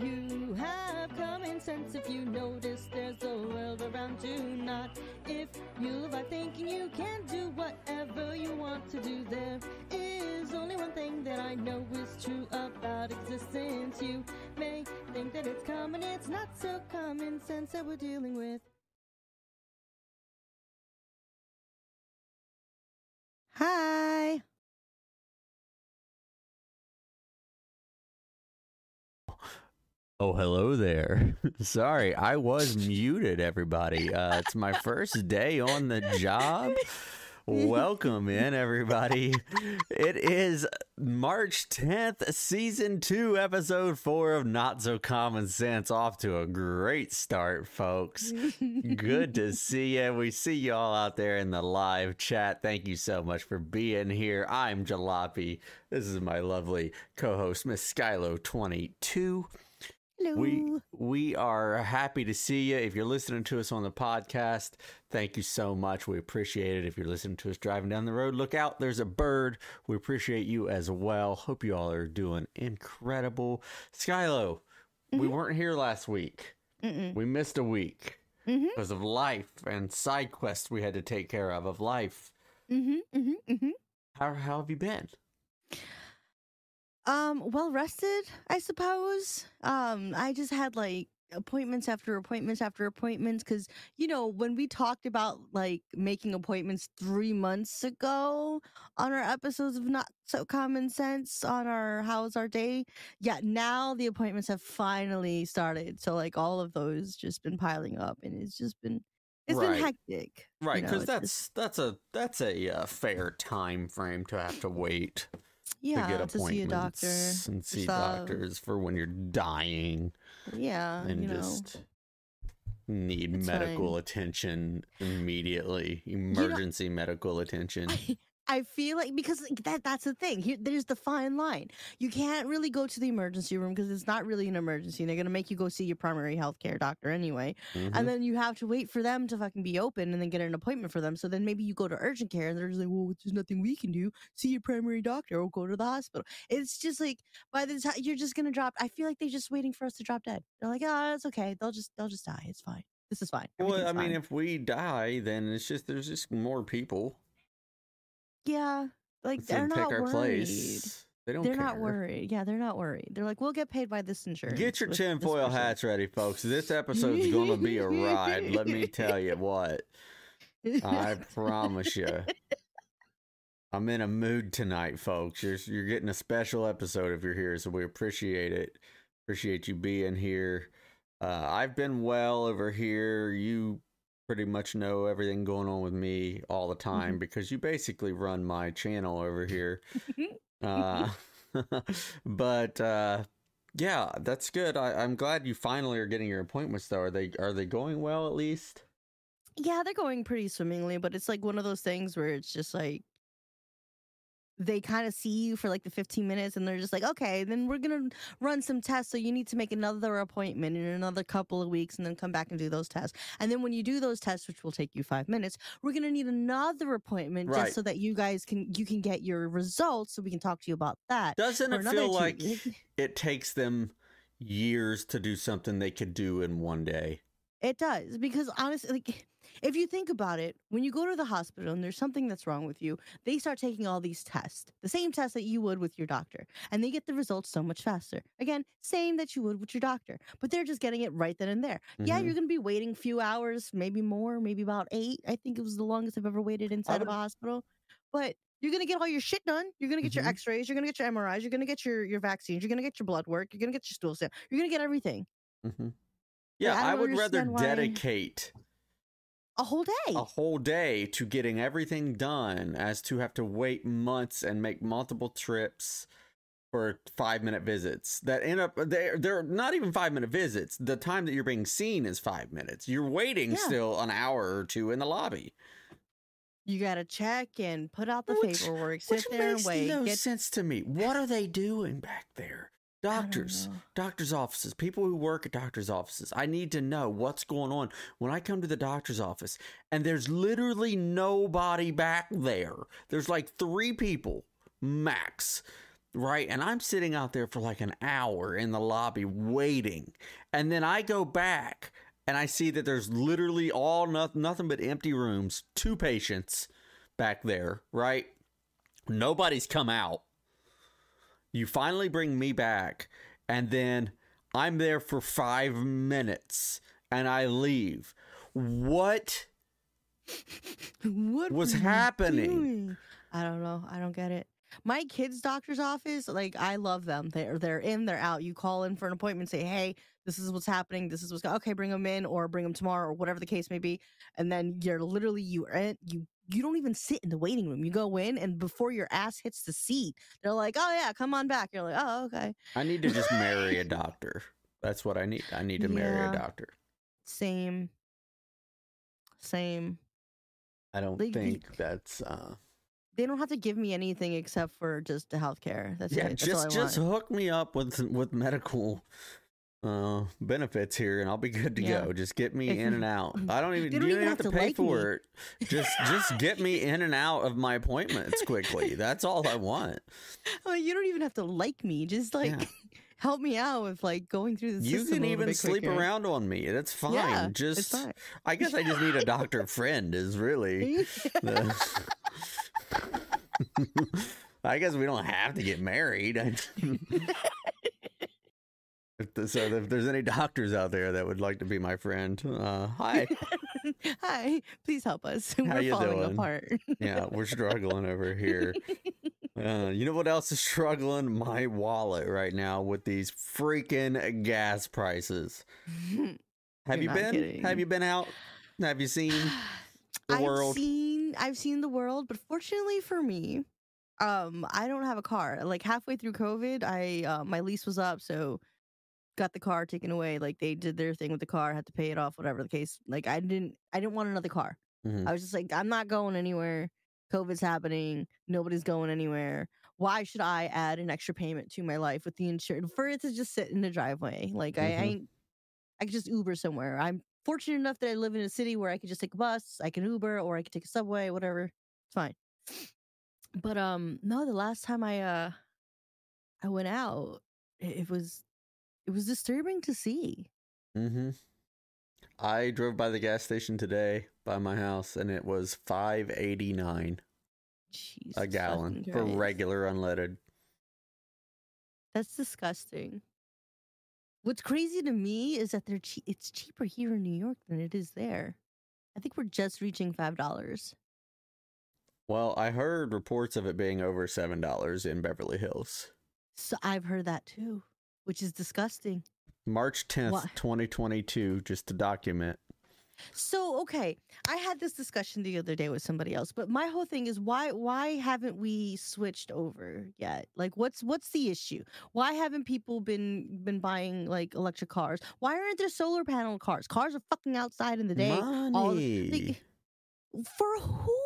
you have common sense if you notice there's a world around you. Not if you by thinking you can do whatever you want to do. There is only one thing that I know is true about existence. You may think that it's common, it's not so common sense that we're dealing with. Hi. Oh, hello there. Sorry, I was muted, everybody. Uh, it's my first day on the job. Welcome in, everybody. It is March 10th, season two, episode four of Not So Common Sense. Off to a great start, folks. Good to see you. We see you all out there in the live chat. Thank you so much for being here. I'm Jalopy. This is my lovely co host, Miss Skylo22. Hello. We we are happy to see you. If you're listening to us on the podcast, thank you so much. We appreciate it. If you're listening to us driving down the road, look out. There's a bird. We appreciate you as well. Hope you all are doing incredible. Skylo, we weren't here last week. Mm-mm. We missed a week Mhm. because of life and side quests we had to take care of of life. Mm-hmm, mm-hmm, mm-hmm. How how have you been? Um, well rested, I suppose. Um, I just had like appointments after appointments after appointments because you know when we talked about like making appointments three months ago on our episodes of not so common sense on our how's our day yeah now the appointments have finally started so like all of those just been piling up and it's just been it's Right. been hectic Right, because it's just- that's that's a that's a uh, fair time frame to have to wait. Yeah to get to see a doctor appointments and see stuff. doctors for when you're dying yeah and you know just need It's medical fine. attention immediately emergency medical attention I feel like because that that's the thing. Here, there's the fine line. You can't really go to the emergency room because it's not really an emergency. They're gonna make you go see your primary health care doctor anyway, Mhm. and then you have to wait for them to fucking be open and then get an appointment for them. So then maybe you go to urgent care and they're just like, "Well, there's nothing we can do. See your primary doctor or go to the hospital." It's just like by the time you're just gonna drop. I feel like they're just waiting for us to drop dead. They're like, "Oh, it's okay. They'll just they'll just die. It's fine. This is fine." well i mean fine." if we die then it's just there's just more people yeah, like they're not worried. place they don't They're not worried. Yeah, they're not worried. They're like, we'll get paid by this insurance. Get your tinfoil hats ready, folks. This episode's gonna be a ride. Let me tell you what. I promise you. I'm in a mood tonight, folks. You're you're getting a special episode if you're here, so we appreciate it. Appreciate you being here. Uh, I've been well over here. You pretty much know everything going on with me all the time because you basically run my channel over here. uh, but uh, yeah, that's good. I, I'm glad you finally are getting your appointments. Though, are they are they going well at least? yeah, they're going pretty swimmingly, but it's like one of those things where it's just like they kind of see you for like the 15 minutes and they're just like, okay, then we're going to run some tests. So you need to make another appointment in another couple of weeks and then come back and do those tests. And then when you do those tests, which will take you five minutes, we're going to need another appointment Right. just so that you guys can, you can get your results so we can talk to you about that. Doesn't it feel like it takes them years to do something they could do in one day? It does because honestly, like if you think about it, when you go to the hospital and there's something that's wrong with you, they start taking all these tests, the same tests that you would with your doctor, and they get the results so much faster. Again, same that you would with your doctor, but they're just getting it right then and there. Yeah, Mhm. you're going to be waiting a few hours, maybe more, maybe about eight. I think it was the longest I've ever waited inside of a hospital, but. You're gonna get all your shit done. You're gonna get Mhm. your X-rays. You're gonna get your MRIs. You're gonna get your your vaccines. You're gonna get your blood work. You're gonna get your stool stamp. You're gonna get everything. hmm Yeah, I I, would rather why- dedicate A whole day. a whole day to getting everything done as to have to wait months and make multiple trips for five minute visits that end up they're, they're not even five minute visits the time that you're being seen is five minutes you're waiting Yeah. still an hour or two in the lobby You gotta check and put out the Which- paperwork, sit which there and wait. no Get, sense to me what are they doing back there doctors doctors offices people who work at doctors offices i need to know what's going on when i come to the doctor's office and there's literally nobody back there there's like three people max right? And I'm sitting out there for like an hour in the lobby waiting. And then I go back and I see that there's literally all no- nothing but empty rooms, two patients back there, right? Nobody's come out. You finally bring me back, and then I'm there for five minutes and I leave. What what was happening? I don't know. I don't get it. My kids' doctor's office, like I love them. They're they're in, they're out. You call in for an appointment, say, "Hey, this is what's happening. This is what's go-" okay. Bring them in, or bring them tomorrow, or whatever the case may be." And then you're literally you are in, you you don't even sit in the waiting room. You go in, and before your ass hits the seat, they're like, "Oh yeah, come on back." You're like, "Oh okay." I need to just marry a doctor. That's what I need. I need to marry a doctor. Same. Same. I don't think that's uh They don't have to give me anything except for just the health care. That's yeah, it. That's just just want. hook me up with with medical uh benefits here and I'll be good to Yeah. go. Just get me in and out. I don't even you don't don't even have, have to to pay like for me. it. Just just get me in and out of my appointments quickly. That's all I want. Oh, you don't even have to like me. Just like Yeah. help me out with like going through the You system. can even sleep quicker. around on me. That's fine. Yeah, just fine. I guess I just need a doctor friend is really the- I guess we don't have to get married. I- if the, so if there's any doctors out there that would like to be my friend, uh, hi. Hi, please help us. How We're you falling doing? apart. Yeah, we're struggling over here. Uh, you know what else is struggling? My wallet right now with these freaking gas prices. Have You're you been? kidding. Have you been out? Have you seen the I've world? seen I've seen the world, but fortunately for me, um, I don't have a car. Like halfway through COVID, I uh, my lease was up, so got the car taken away. Like they did their thing with the car, had to pay it off, whatever the case. Like I didn't I didn't want another car. Mhm. I was just like, I'm not going anywhere. COVID's happening. Nobody's going anywhere. Why should I add an extra payment to my life with the insurance for it to just sit in the driveway? Like I, I Mhm. ain't I could just Uber somewhere. I'm fortunate enough that I live in a city where I could just take a bus, I can Uber, or I could take a subway, whatever. It's fine. But um, no, the last time I uh I went out, it was it was disturbing to see. Mm-hmm. I drove by the gas station today by my house, and it was five eighty nine Jesus a gallon for Christ. regular unleaded. That's disgusting. What's crazy to me is that they're che- it's cheaper here in New York than it is there. I think we're just reaching five dollars. Well, I heard reports of it being over seven dollars in Beverly Hills. So I've heard that too, which is disgusting. March tenth, Why? twenty twenty two, just to document. So okay, I had this discussion the other day with somebody else, but my whole thing is why why haven't we switched over yet? Like what's what's the issue? Why haven't people been been buying like electric cars? Why aren't there solar panel cars? Cars are fucking outside in the day. all- Money. like, for who?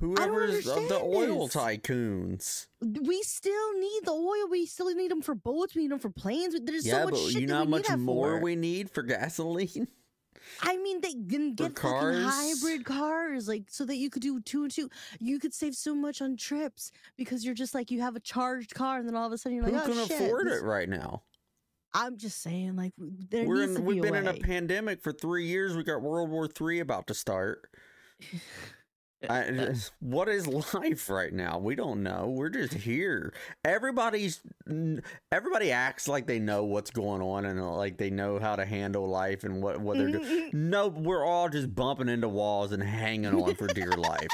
Whoever's of the oil this. tycoons. We still need the oil. We still need them for boats. We need them for planes. There's yeah, so much but shit you that know how much more for. we need for gasoline? I mean, they can get fucking hybrid cars, like so that you could do two and two. You could save so much on trips because you're just like you have a charged car, and then all of a sudden you're like, Who oh can shit. afford this- it right now? I'm just saying, like there We're needs in, to we've be been a in a pandemic for three years. We got World War Three about to start. I, what is life right now? We don't know. We're just here. Everybody's everybody acts like they know what's going on and uh, like they know how to handle life and what what they're doing. Mm-hmm, mm-hmm. No, we're all just bumping into walls and hanging on for dear life.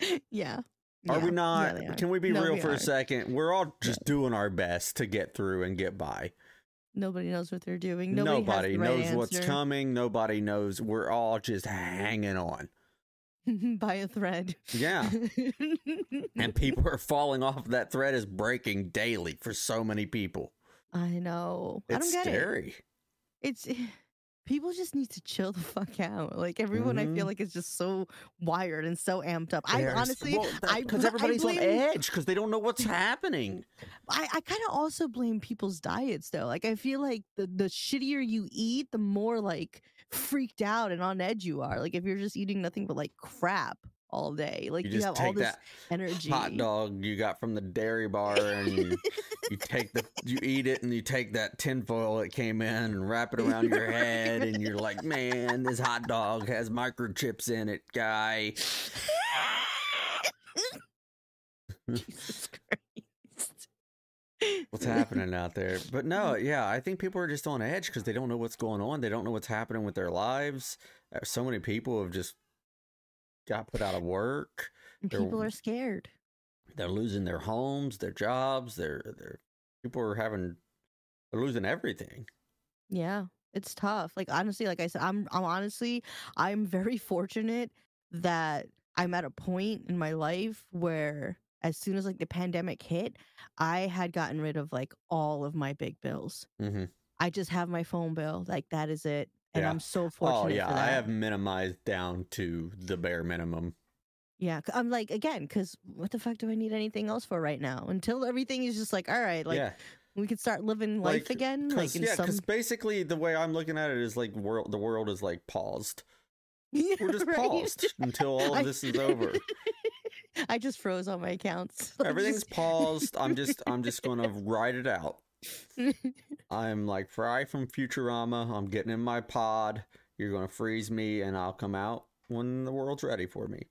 yeah. Are Yeah. we not? Yeah, are. Can we be No, real we for are. a second? We're all just doing our best to get through and get by. Nobody knows what they're doing. Nobody, Nobody, the right knows what's answer. coming. Nobody knows. We're all just hanging on. by a thread. Yeah. and people are falling off. That thread is breaking daily for so many people. I know. I don't get it. It's people just need to chill the fuck out. Like everyone, I Mhm. feel like is just so wired and so amped up. I honestly, well, that- I because bl- I everybody's on edge because they don't know what's happening. I, I kind of also blame people's diets though. Like I feel like the the shittier you eat, the more like freaked out and on edge you are. Like if you're just eating nothing but like crap, all day. Like You you, have all this energy. hot dog you got from the dairy bar and you, you take the you eat it and you take that tinfoil that came in and wrap it around your head and you're like, man, this hot dog has microchips in it, guy. Jesus. What's happening out there? But no, yeah, I think people are just on edge because they don't know what's going on. They don't know what's happening with their lives. Uh, So many people have just got put out of work. And They're- People are scared. They're losing their homes, their jobs. They're they're people are having they're losing everything. Yeah, it's tough. Like honestly, like I said, I'm I'm honestly I'm very fortunate that I'm at a point in my life where as soon as like the pandemic hit, I had gotten rid of like all of my big bills. hmm I just have my phone bill. Like that is it. And Yeah. I'm so fortunate. Oh yeah, for I have minimized down to the bare minimum. Yeah, I'm like again, because what the fuck do I need anything else for right now? Until everything is just like, all right, like yeah, we could start living life Like, again. Like in yeah, some, because basically the way I'm looking at it is like world the world is like paused. We're just Right? paused until all of this is over. I just froze all my accounts. Everything's paused. I'm just I'm just gonna write it out. I'm like Fry from Futurama. I'm getting in my pod. You're gonna freeze me, and I'll come out when the world's ready for me.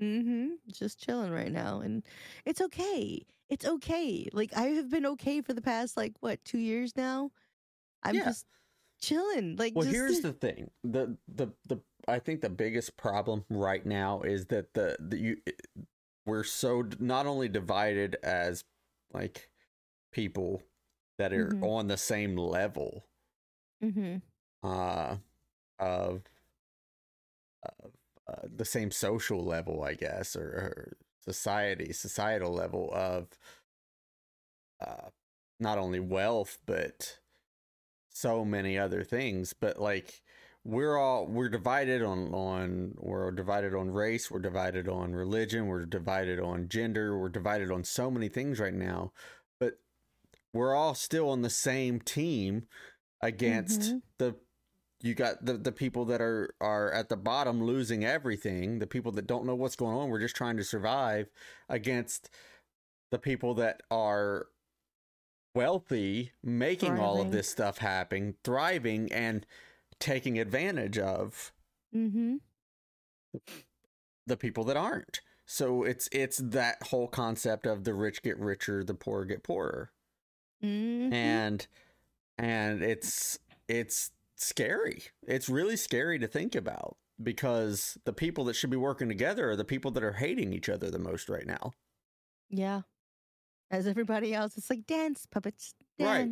mm-hmm. Just chilling right now, and it's okay. It's okay. Like I have been okay for the past like what two years now. I'm Yeah. just chilling. Like Well, just here's the thing. The the the I think the biggest problem right now is that the the you we're so not only divided as like people that are Mhm. on the same level hmm uh of of uh, the same social level, I guess, or, or society, societal level of uh, not only wealth but so many other things. But like we're all we're divided on on we're divided on race, we're divided on religion, we're divided on gender, we're divided on so many things right now. But we're all still on the same team against Mhm. the you got the the people that are are at the bottom losing everything the people that don't know what's going on we're just trying to survive against the people that are wealthy making all of this stuff happen thriving and taking advantage of hmm the people that aren't. So it's it's that whole concept of the rich get richer the poor get poorer. Hmm and and it's it's scary. It's really scary to think about because the people that should be working together are the people that are hating each other the most right now. Yeah. As everybody else, it's like dance puppets, Right.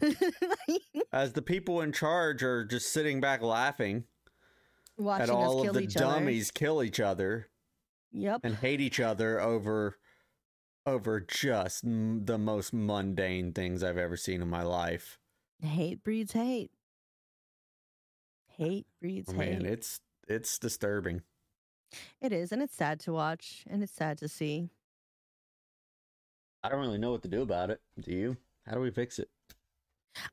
as the people in charge are just sitting back laughing Watching at all of the each other. dummies kill each other Yep. and hate each other over over just m- the most mundane things i've ever seen in my life Hate breeds hate. Hate breeds oh, i hate. mean it's it's disturbing It is, and it's sad to watch, and it's sad to see. i don't really know what to do about it do you how do we fix it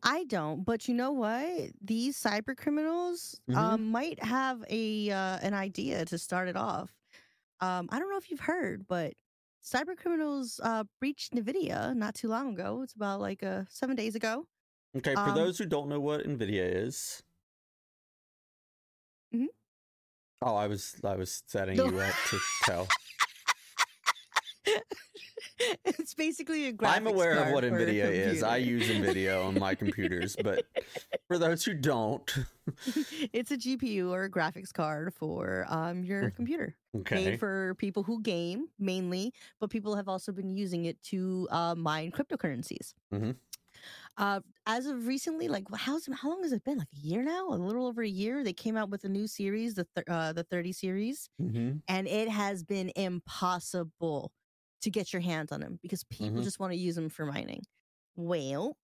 I don't, but you know what? These cyber criminals Mhm. um, might have a uh, an idea to start it off. Um, I don't know if you've heard, but cyber criminals uh, breached Nvidia not too long ago. It's about like uh, seven days ago. Okay, for Um, those who don't know what Nvidia is. Mhm. Oh, I was I was setting you up to tell. it's basically a graphics card. I'm aware of what Nvidia is. I use Nvidia on my computers, but for those who don't, it's a GPU or a graphics card for um, your Mhm. computer. okay, made for people who game mainly, but people have also been using it to uh, mine cryptocurrencies. Mhm. Uh, as of recently, like how's how long has it been? Like a year now, a little over a year. They came out with a new series, the th- uh, the thirty series, hmm and it has been impossible to get your hands on them because people Mhm. just want to use them for mining. Well,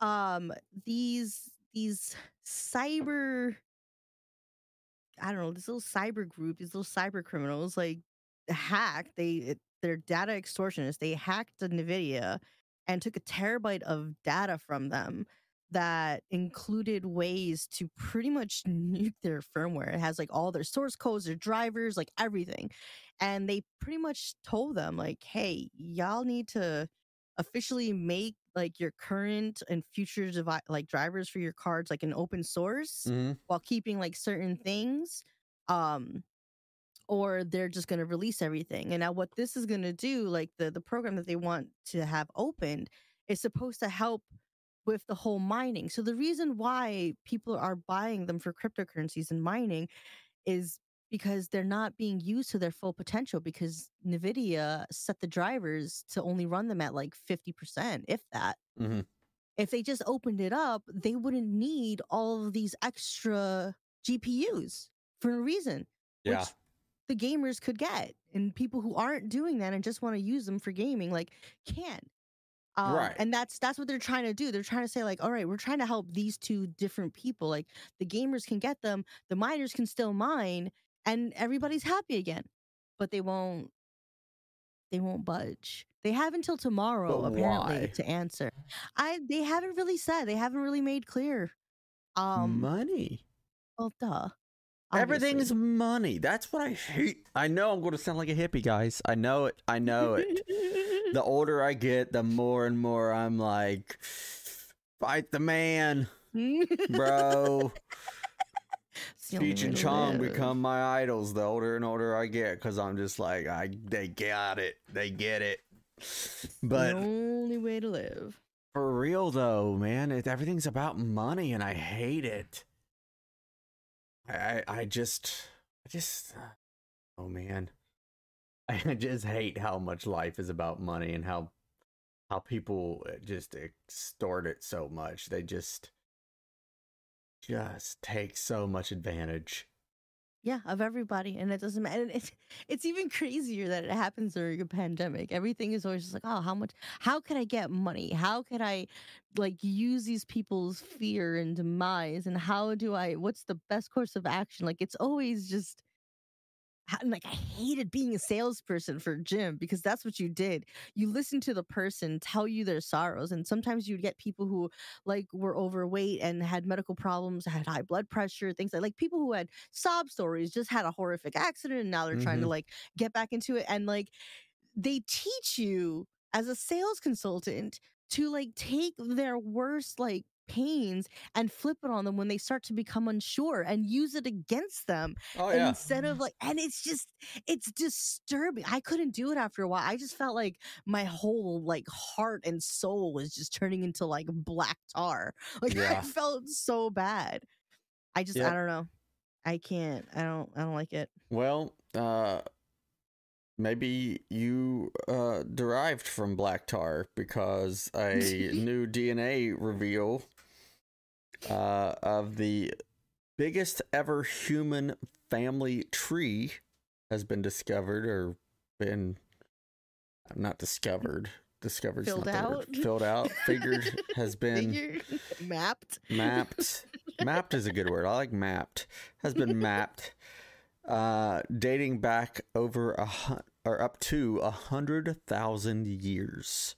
um, these these cyber, I don't know, this little cyber group, these little cyber criminals, like hacked. They they're data extortionists. They hacked the Nvidia and took a terabyte of data from them. that included ways to pretty much nuke their firmware. It has like all their source codes, their drivers, like everything. And they pretty much told them, like, hey, y'all need to officially make like your current and future devi- like drivers for your cards like an open source hmm while keeping like certain things um or they're just going to release everything. And now what this is going to do like the the program that they want to have opened is supposed to help with the whole mining. So the reason why people are buying them for cryptocurrencies and mining is because they're not being used to their full potential because nvidia set the drivers to only run them at like 50% if that hmm if they just opened it up, they wouldn't need all of these extra GPUs for a reason, Yeah. which the gamers could get. And people who aren't doing that and just want to use them for gaming, like, can. Um, Right. And that's that's what they're trying to do. They're trying to say, like, all right, we're trying to help these two different people. Like the gamers can get them, the miners can still mine, and everybody's happy again. But they won't they won't budge. They have until tomorrow But apparently why? to answer. I they haven't really said. They haven't really made clear. Um money. well duh. Everything's money. That's what I hate. I know I'm going to sound like a hippie, guys. I know it. I know it. the older I get, the more and more I'm like, fight the man, bro. Cheech and Chong become my idols the older and older I get because I'm just like, I they got it. They get it. But the only way to live. for real though, man, it, everything's about money and I hate it. I, I, I just, I just, oh man. I just hate how much life is about money and how how people just extort it so much. They just just take so much advantage. Yeah, of everybody, and it doesn't matter. It's it's even crazier that it happens during a pandemic. Everything is always just like, oh, how much? How can I get money? How can I, like, use these people's fear and demise? And how do I? What's the best course of action? Like, it's always just. And, Like I hated being a salesperson for gym because that's what you did. You listened to the person tell you their sorrows, and sometimes you'd get people who like were overweight and had medical problems, had high blood pressure, things like like people who had sob stories, just had a horrific accident and now they're trying to Mhm. like get back into it. And like they teach you as a sales consultant to like take their worst like pains and flip it on them when they start to become unsure and use it against them Oh instead of like and it's just it's disturbing i couldn't do it after a while i just felt like my whole like heart and soul was just turning into like black tar like i felt so bad i just Yep. i don't know i can't i don't i don't like it. Well, uh maybe you uh derived from black tar because a new DNA reveal uh of the biggest ever human family tree has been discovered or been not discovered. Discovered Filled word. out? filled out. Figured has been Figure- mapped? mapped. Mapped is a good word. I like mapped. Has been mapped uh dating back over a or up to a hundred thousand years.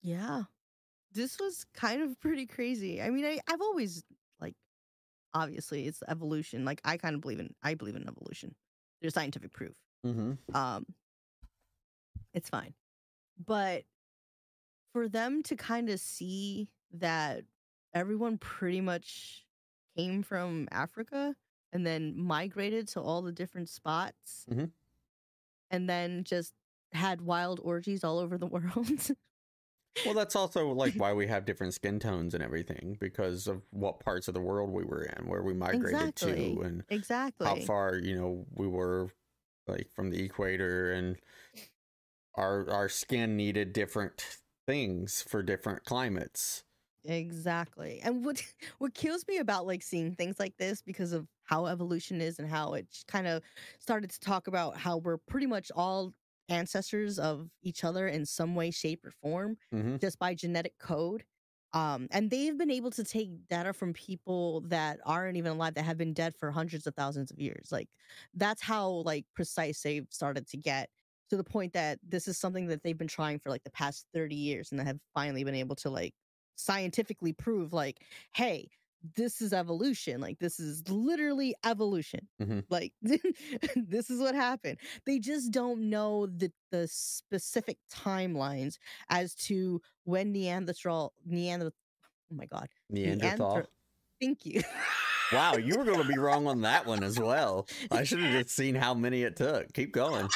Yeah this was kind of pretty crazy i mean I, i've always like obviously it's evolution like i kind of believe in i believe in evolution there's scientific proof mm-hmm. um it's fine but for them to kind of see that everyone pretty much came from africa and then migrated to all the different spots Mhm. and then just had wild orgies all over the world well that's also like why we have different skin tones and everything because of what parts of the world we were in where we migrated Exactly. to and exactly how far you know we were like from the equator and our our skin needed different things for different climates Exactly. And what what kills me about like seeing things like this because of how evolution is and how it kind of started to talk about how we're pretty much all ancestors of each other in some way shape or form mm-hmm. just by genetic code. Um, and they've been able to take data from people that aren't even alive that have been dead for hundreds of thousands of years. Like that's how like precise they've started to get to the point that this is something that they've been trying for like the past 30 years and they have finally been able to like scientifically prove like, hey, this is evolution. Like this is literally evolution. Mhm. Like this is what happened. They just don't know the the specific timelines as to when Neanderthal Neanderthal. Oh my god, Neanderthal. Neanderthal- Thank you. Wow, you were going to be wrong on that one as well. I should have just seen how many it took. Keep going.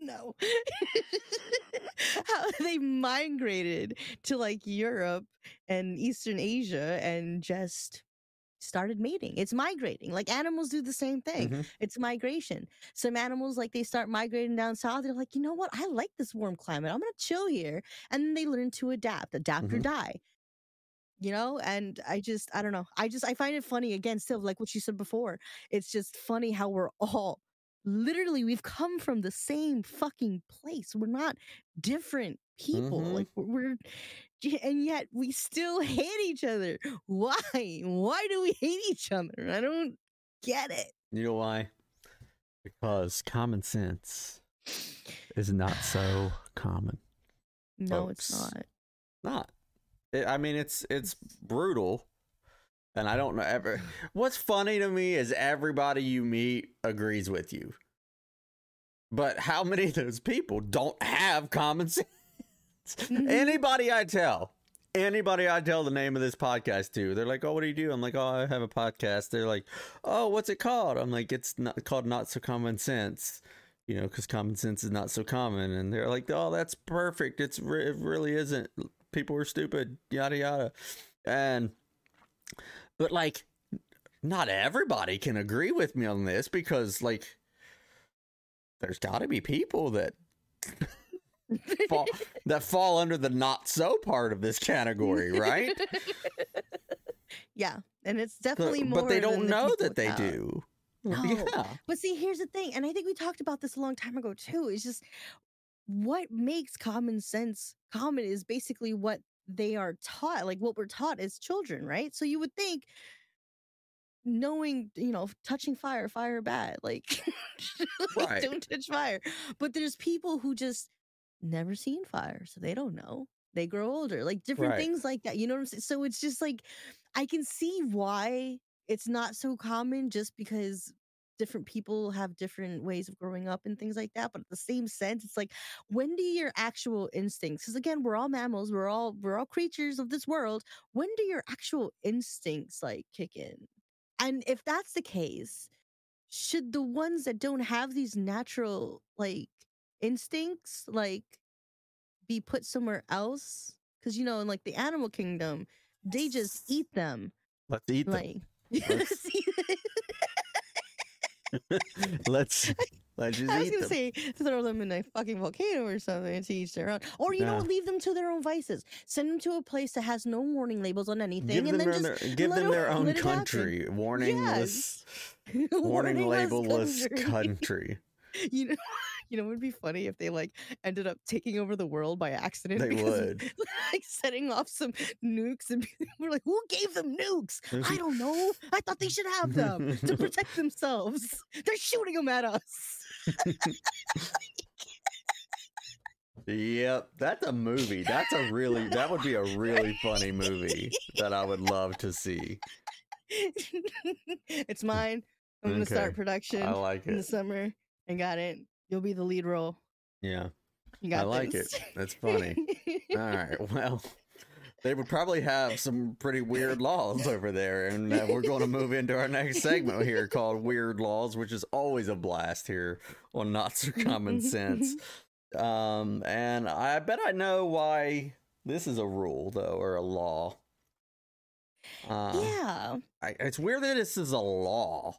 No. How they migrated to like Europe and Eastern Asia and just started mating. It's migrating. Like animals do the same thing. Mhm. It's migration. Some animals like they start migrating down south. They're like, you know what? I like this warm climate. I'm gonna chill here. And then they learn to adapt, adapt or Mhm. die. You know, and I just I don't know. I just I find it funny again, still like what you said before. It's just funny how we're all literally we've come from the same fucking place. We're not different people. Mhm. Like we're, we're and yet we still hate each other. Why? Why do we hate each other? I don't get it. You know why? Because common sense is not so common. No, it's not. Not. It, I mean, it's it's brutal, and I don't know ever. What's funny to me is everybody you meet agrees with you, but how many of those people don't have common sense? Mhm. Anybody I tell, anybody I tell the name of this podcast to, they're like, "Oh, what do you do?" I'm like, "Oh, I have a podcast." They're like, "Oh, what's it called?" I'm like, "It's not called Not So Common Sense." You know, because common sense is not so common, and they're like, "Oh, that's perfect. It's re- it really isn't. People are stupid, yada yada." And but like, not everybody can agree with me on this because like, there's got to be people that fall, that fall under the not so part of this category, right? yeah, and it's But, definitely more. but they don't the know that they count. do. No. Yeah. But see, here's the thing, and I think we talked about this a long time ago too. It's just what makes common sense common is basically what they are taught, like what we're taught as children, right? So you would think knowing, you know, touching fire, fire bad, like, Right. don't touch fire. But there's people who just never seen fire, so they don't know. They grow older, like different Right. things like that. You know what I'm saying? So it's just like I can see why it's not so common just because different people have different ways of growing up and things like that but at the same sense it's like when do your actual instincts because again we're all mammals we're all we're all creatures of this world when do your actual instincts like kick in and if that's the case should the ones that don't have these natural like instincts like be put somewhere else because you know in like the animal kingdom they just eat them Let's eat them. like Let's- let's let's just I was eat gonna them. say throw them in a fucking volcano or something to each their own, or you know, No. leave them to their own vices. Send them to a place that has no warning labels on anything, Give and then their, just give let them it- their own let it happen. country. Warningless, warning Warningless labelless country. country. you know, you know, it would be funny if they like ended up taking over the world by accident. They because, would. like setting off some nukes, and we're like, who gave them nukes? I don't know. I thought they should have them to protect themselves. They're shooting them at us. Yep, that's a movie. That's a really that would be a really funny movie that I would love to see. it's mine. I'm gonna start production I like it in the summer. I got it. You'll be the lead role. Yeah, You got I like this. it. That's funny. All right, well, they would probably have some pretty weird laws over there, and uh, we're going to move into our next segment here called Weird Laws, which is always a blast here on Not So Common Sense. Um, and I bet I know why this is a rule, though, or a law. Uh, yeah. I, it's weird that this is a law,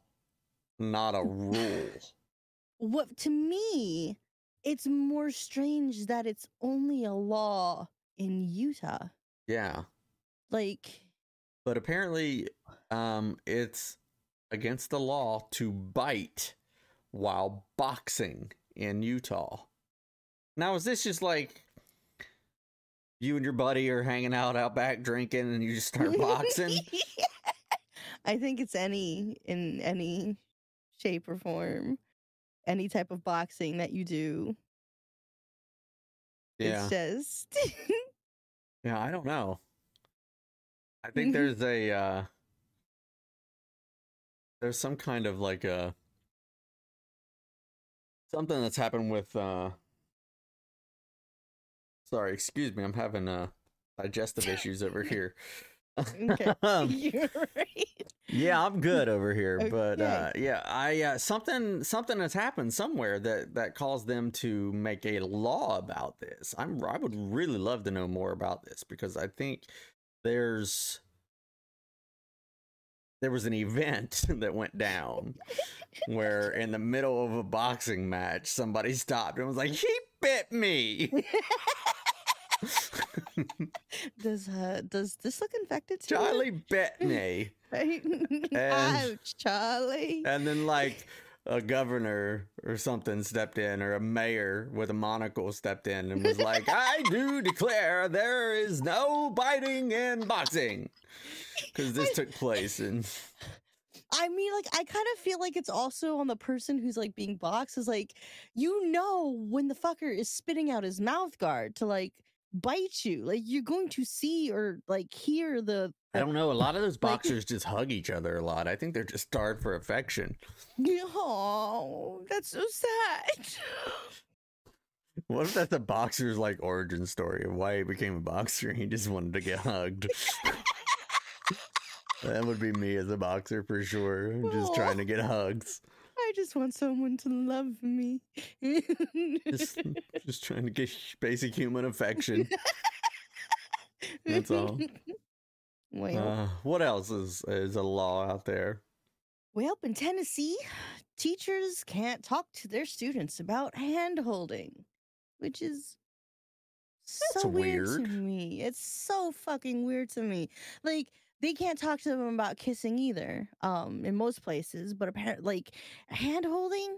not a rule. What to me, it's more strange that it's only a law in Utah. Yeah, Like, but apparently, um, it's against the law to bite while boxing in Utah. Now, is this just like you and your buddy are hanging out out back drinking and you just start boxing? I think it's any in any shape or form, any type of boxing that you do. yeah. It's just Yeah, I don't know. I think there's a uh there's some kind of like a something that's happened with uh sorry, excuse me, I'm having uh digestive issues over here. Okay. Um, You're right. yeah, I'm good over here, but uh yeah, I uh something something has happened somewhere that that caused them to make a law about this. I'm I would really love to know more about this because I think there's there was an event that went down where in the middle of a boxing match somebody stopped and was like he bit me Does uh does this look infected too? charlie bit me And- Ouch, Charlie. and then like a governor or something stepped in or a mayor with a monocle stepped in and was like i do declare there is no biting in boxing because this took place in I mean, like, I kind of feel like it's also on the person who's like being boxed. Is like, you know, when the fucker is spitting out his mouth guard to like bite you, like you're going to see or like hear the. I don't know. A lot of those Like- boxers just hug each other a lot. I think they're just starved for affection. Oh, that's so sad. What if that's a boxer's like origin story of why he became a boxer? He just wanted to get hugged. that would be me as a boxer for sure. Just trying oh. to get hugs. I just want someone to love me. Just, just trying to get basic human affection. That's all. Well, Uh, what else is is a law out there? well, in Tennessee, teachers can't talk to their students about hand holding, which is so That's weird. to me. It's so fucking weird to me. Like they can't talk to them about kissing either. Um, in most places, but apparently, like hand holding.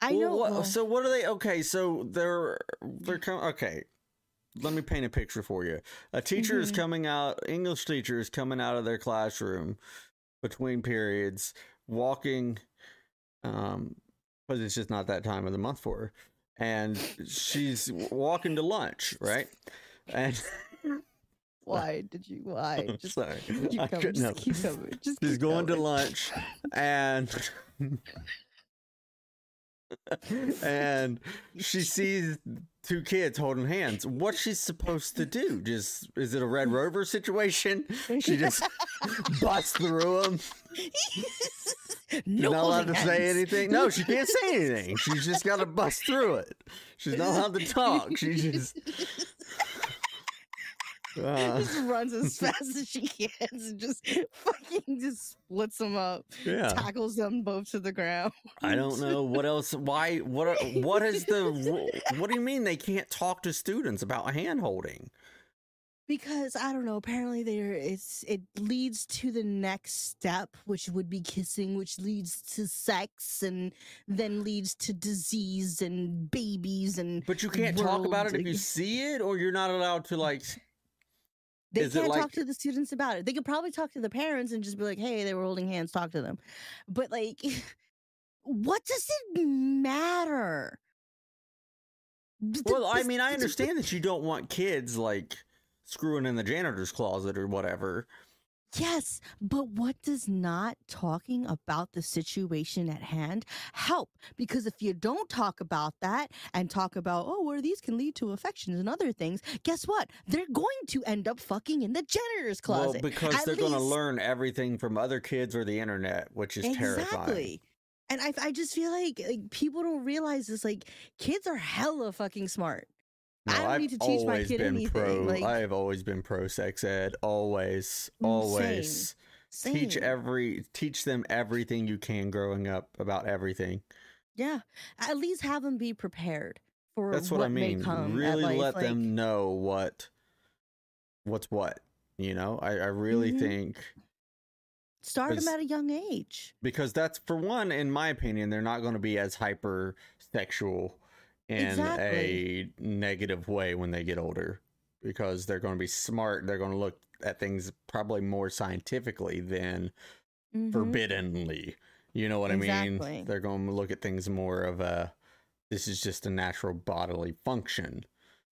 I Well, know. what- so what are they? Okay, so they're they're com- okay. Let me paint a picture for you. A teacher is Mhm. coming out. English teacher is coming out of their classroom between periods, walking. Um, but it's just not that time of the month for her, and she's walking to lunch, right? And why did you? Why? Just sorry, keep coming. Just keep coming. Just She's keep going to lunch and and she sees two kids holding hands. What's she supposed to do? Just is it a Red Rover situation? She just busts through them. She's no not allowed to say anything. No, she can't say anything. She's just got to bust through it. She's not allowed to talk. She just. Uh, just runs as fast as she can and just fucking just splits them up, yeah. tackles them both to the ground. I don't know what else. Why? What? Are, what is the? What do you mean they can't talk to students about hand holding? Because I don't know, apparently there it's it leads to the next step, which would be kissing, which leads to sex and then leads to disease and babies and But you can't talk about it if you see it, or you're not allowed to like. They Is can't like- talk to the students about it. They could probably talk to the parents and just be like, "Hey, they were holding hands, talk to them." But like what does it matter? Well, I mean, I understand that you don't want kids like screwing in the janitor's closet or whatever. Yes, but what does not talking about the situation at hand help? Because if you don't talk about that and talk about, oh, where these can lead to affections and other things, guess what? They're going to end up fucking in the janitor's closet. Well, because At they're going to learn everything from other kids or the internet, which is terrifying. Exactly. And I, I just feel like, like people don't realize this. Like kids are hella fucking smart. No, I don't I've need to teach my always kid been anything, pro. like- I have always been pro sex ed. Always, Mm, always. Teach Same. every, teach them everything you can growing up about everything. Yeah, at least have them be prepared for That's what, I may mean. Really let like- them know what, what's what. You know, I, I really Mhm. think Start them at a young age. because that's for one, in my opinion, they're not going to be as hyper sexual in Exactly. a negative way when they get older because they're going to be smart. They're going to look at things probably more scientifically than Mhm. forbiddenly. You know what I mean? They're going to look at things more of a this is just a natural bodily function.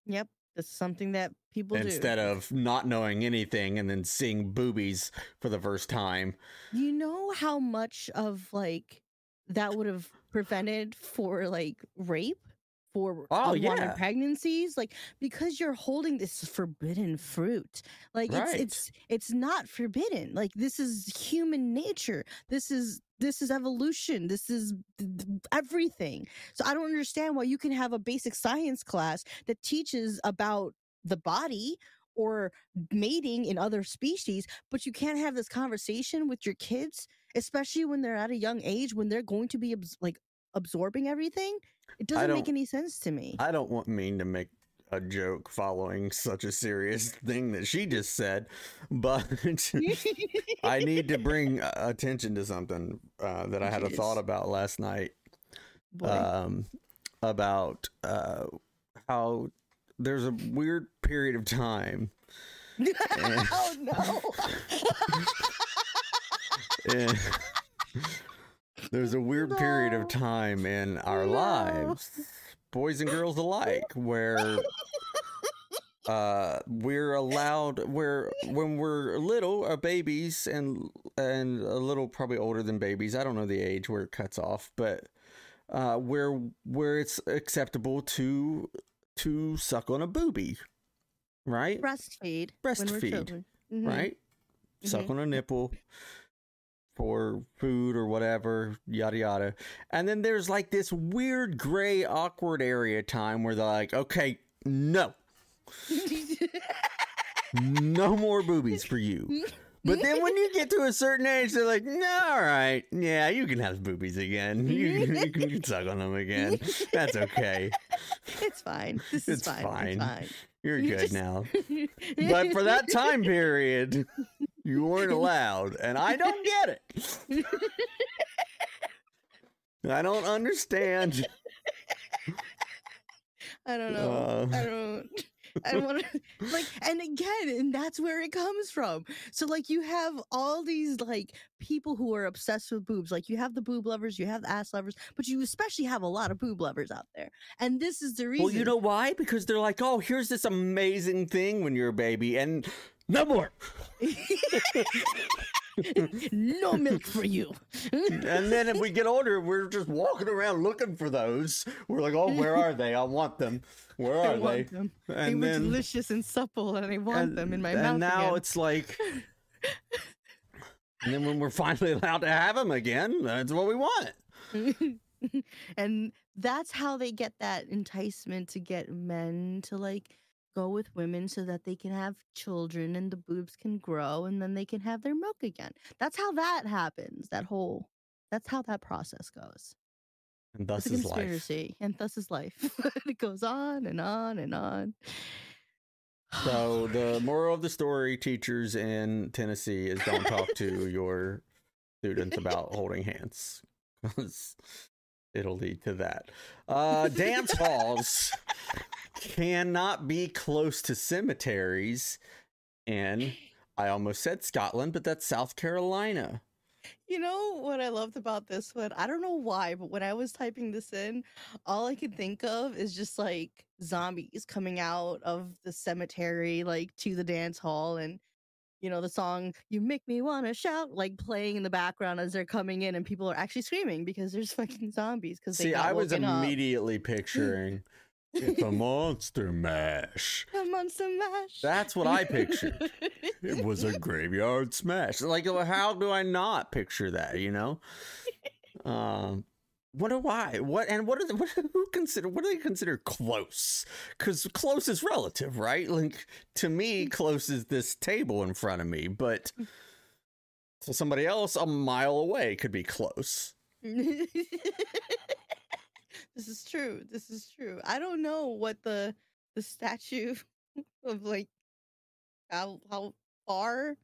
Yep. That's something that people do instead do. of not knowing anything and then seeing boobies for the first time. You know how much of like that would have prevented for like rape for Oh, unwanted yeah. pregnancies like because you're holding this forbidden fruit. Like Right. it's it's it's not forbidden. Like this is human nature. This is this is evolution. This is th- th- everything. So i don't understand why you can have a basic science class that teaches about the body or mating in other species but you can't have this conversation with your kids especially when they're at a young age when they're going to be like absorbing everything it doesn't make any sense to me I don't want mean to make a joke following such a serious thing that she just said, but I need to bring attention to something uh, that I had a thought about last night. Um, about uh, how there's a weird period of time. oh no and there's a weird period of time in our No. lives, boys and girls alike, where uh we're allowed where when we're little uh, babies and and a little probably older than babies i don't know the age where it cuts off but uh where where it's acceptable to to suck on a booby right breastfeed Breastfeed, children. Mhm. right suck Mhm. on a nipple for food or whatever yada yada and then there's like this weird gray awkward area time where they're like okay no no more boobies for you. But then when you get to a certain age, they're like, no, all right, yeah, you can have boobies again. You can, you can, suck on them again. That's okay. it's fine. This is fine. fine. It's fine. You're You good just- now. But for that time period, you weren't allowed, and I don't get it. I don't understand. I don't know. Uh. I don't. Want to like, and again, and that's where it comes from. So, like, you have all these like people who are obsessed with boobs. Like, you have the boob lovers, you have the ass lovers, but you especially have a lot of boob lovers out there. And this is the reason. Well, you know why? Because they're like, oh, here's this amazing thing when you're a baby, and no more. no milk for you. And then if we get older, we're just walking around looking for those. We're like, oh, where are they? I want them. Where I are they? want them. they And were then delicious and supple, and I want and, them in my and mouth. And now again. it's like, and then when we're finally allowed to have them again, that's what we want. and that's how they get that enticement to get men to like go with women so that they can have children and the boobs can grow and then they can have their milk again. That's how that happens. That whole that's how that process goes. And thus it's a is life. conspiracy and thus is life. it goes on and on and on. So the moral of the story, teachers in Tennessee, is don't talk to your students about holding hands it'll lead to that. Uh, dance halls cannot be close to cemeteries, and I almost said Scotland, but that's South Carolina. You know what I loved about this one? I don't know why, but when I was typing this in, all I could think of is just like zombies coming out of the cemetery, like to the dance hall, and you know the song "You Make Me Wanna Shout" like playing in the background as they're coming in, and people are actually screaming because there's fucking zombies. Because See, I was immediately picturing it's a monster mash. On, some mash. That's what I pictured. It was a graveyard smash. Like, how do I not picture that? You know, um, wonder why. What and what are the, what, who consider what do they consider close? Because close is relative, right? Like to me, mm-hmm. close is this table in front of me, but mm. to somebody else, a mile away could be close. this is true. This is true. I don't know what the the statute of like how how far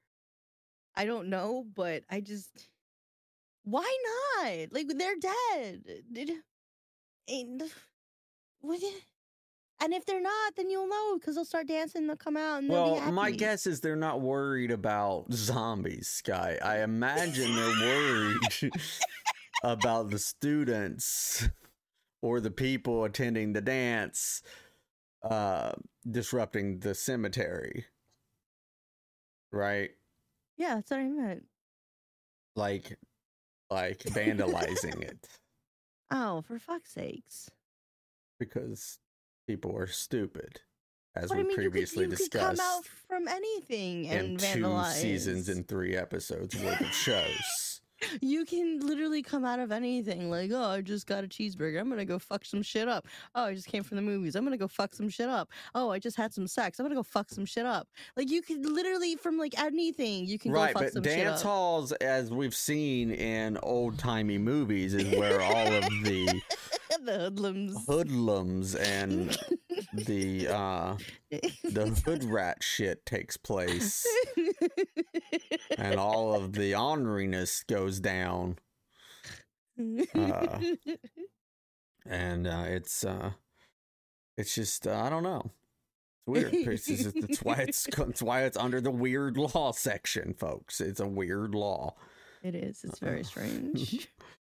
I don't know, but I just why not? Like they're dead. And what? And if they're not, then you'll know because they'll start dancing. They'll come out and Well, my guess is they're not worried about zombies, Sky. I imagine they're worried about the students or the people attending the dance uh disrupting the cemetery. Right? Yeah, that's what I meant. Like like vandalizing it Oh, for fuck's sakes. because people are stupid. As But we I mean, previously you could, you discussed could come out from anything and in and two seasons and three episodes worth of shows. You can literally come out of anything. Like, oh, I just got a cheeseburger. I'm gonna go fuck some shit up. Oh, I just came from the movies. I'm gonna go fuck some shit up. Oh, I just had some sex. I'm gonna go fuck some shit up. Like, you can literally from like anything. You can right, go fuck but some shit dance halls, as we've seen in old timey movies, is where all of the the hoodlums. hoodlums and the uh the hood rat shit takes place and all of the orneriness goes down uh, and uh it's uh it's just uh, i don't know it's weird it's, just, it's why it's it's why it's under the weird law section folks it's a weird law it is. It's very strange.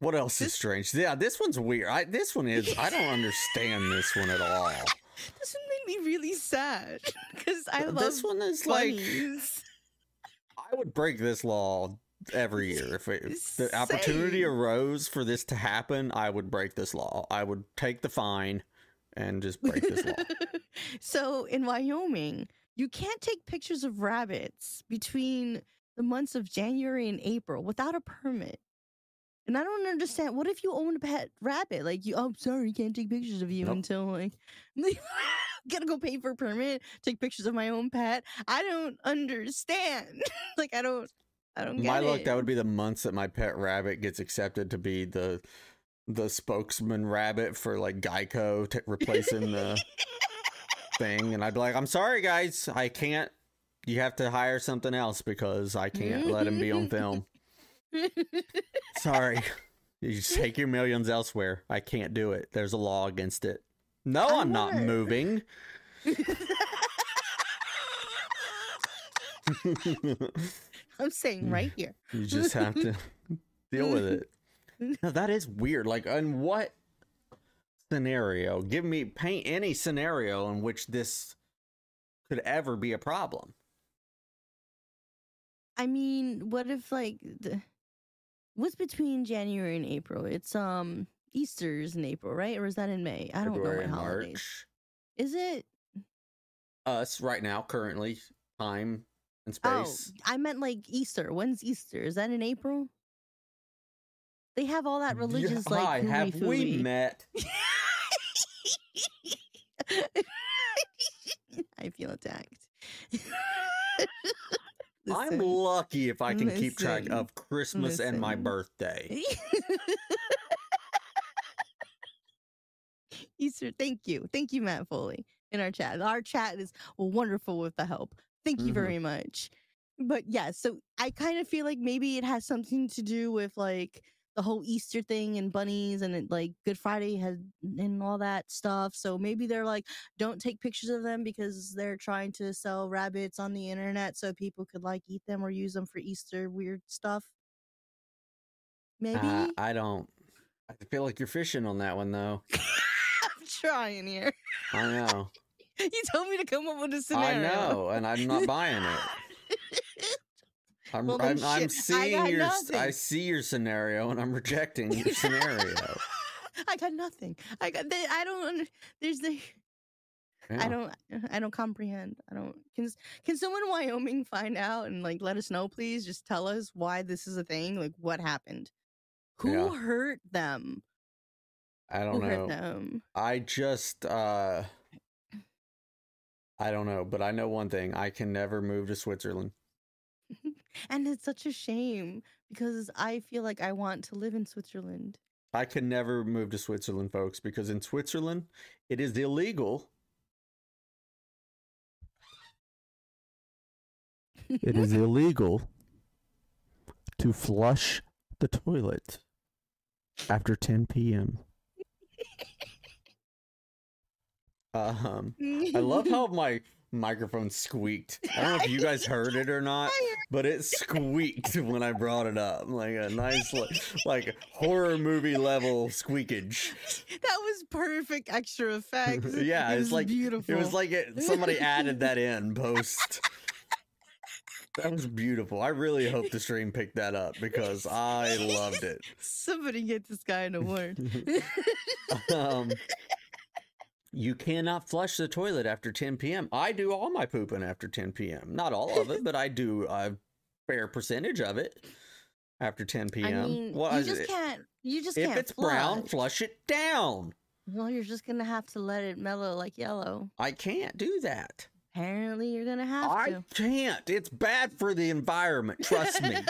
what else is strange yeah this one's weird i this one is i don't understand this one at all this one made me really sad because I love this one is like. I would break this law every year if, it, if the opportunity arose for this to happen. I would break this law. I would take the fine and just break this law. so in Wyoming, you can't take pictures of rabbits between the months of January and April without a permit. And I don't understand. What if you own a pet rabbit? Like you, oh, sorry, can't take pictures of you Nope. until like, gotta go pay for a permit, take pictures of my own pet. I don't understand. like I don't, I don't get my luck, it. that would be the months that my pet rabbit gets accepted to be the the spokesman rabbit for like Geico, t- replacing the thing, and I'd be like, "I'm sorry, guys, I can't. You have to hire something else because I can't let him be on film. Sorry." You just take your millions elsewhere. I can't do it. There's a law against it. No, I I'm not moving. I'm saying right here. You just have to deal with it. No, that is weird. Like, in what scenario? Give me paint any scenario in which this could ever be a problem. I mean, what if like the what's between January and April? It's um Easter's in April, right? Or is that in May? I don't know February my and holidays. March. Is it? Us right now, currently, time and Oh, space. I meant like Easter. When's Easter? Is that in April? They have all that Yeah, religious like. Hi, have we met? I feel attacked. I'm lucky if I can keep track of Christmas and my birthday. Easter, thank you. Thank you, Matt Foley, in our chat. Our chat is wonderful with the help. Thank you Mhm. very much. But yeah, so I kind of feel like maybe it has something to do with like the whole Easter thing and bunnies and it, like Good Friday had and all that stuff. So maybe they're like, don't take pictures of them because they're trying to sell rabbits on the internet so people could like eat them or use them for Easter weird stuff. Maybe Uh, I don't. I feel like you're fishing on that one, though. I'm trying here. I know. You told me to come up with a scenario. I know, and I'm not buying it. I'm, Well, I'm, I'm seeing your, s- I nothing. see your scenario, and I'm rejecting your scenario. I got nothing. I got. They, I don't. There's the. I don't. I don't comprehend. I don't. Can Can someone in Wyoming find out and like let us know, please? Just tell us why this is a thing. Like what happened. Who Yeah. hurt them? I Who don't hurt know. them? I just, uh, I don't know, but I know one thing: I can never move to Switzerland. And it's such a shame because I feel like I want to live in Switzerland. I can never move to Switzerland, folks, because in Switzerland it is illegal. It is illegal to flush the toilet after 10 p.m. Um, I love how my microphone squeaked. I don't know if you guys heard it or not, but it squeaked when I brought it up. Like a nice, like, like horror movie level squeakage. That was perfect extra effect. yeah, it it's was like beautiful. it was like it, somebody added that in post. That was beautiful. I really hope the stream picked that up because I loved it. somebody get this guy an award. um, you cannot flush the toilet after 10 p.m. I do all my pooping after 10 p.m. Not all of it, but I do a fair percentage of it after 10 p.m. I mean, What you just it? can't. You just if can't. it's brown, flush. flush it down. Well, you're just gonna have to let it mellow like yellow. I can't do that. Apparently, you're gonna have I to. I can't. It's bad for the environment. Trust me.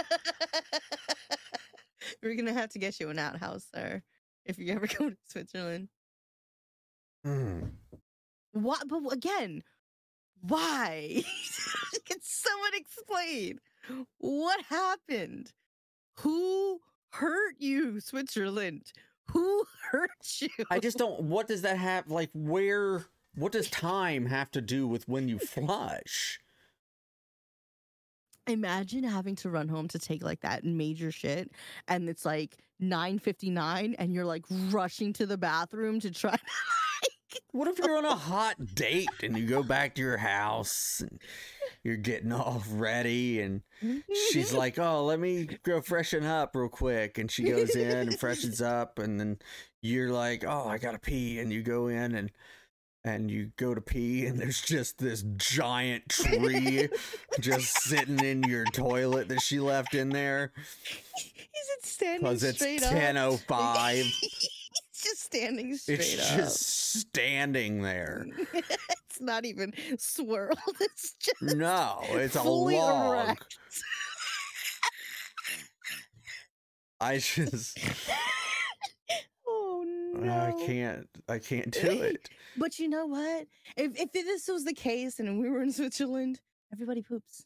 We're gonna have to get you an outhouse, sir, if you ever go to Switzerland. Hmm. What? But again, why? Can someone explain what happened? Who hurt you, Switzerland? Who hurt you? I just don't. What does that have? Like, where? What does time have to do with when you flush? imagine having to run home to take like that major shit, and it's like nine fifty nine, and you're like rushing to the bathroom to try. what if you're on a hot date and you go back to your house and you're getting all ready and she's like, "Oh, let me go freshen up real quick." And she goes in and freshens up and then you're like, "Oh, I got to pee." And you go in and and you go to pee and there's just this giant tree just sitting in your toilet that she left in there. Is it standing Cuz it's 10:05. just standing straight It's up. just standing there. it's not even swirled. It's just No, it's a log. I just oh no! I can't I can't do it. But you know what? If if this was the case and we were in Switzerland, everybody poops.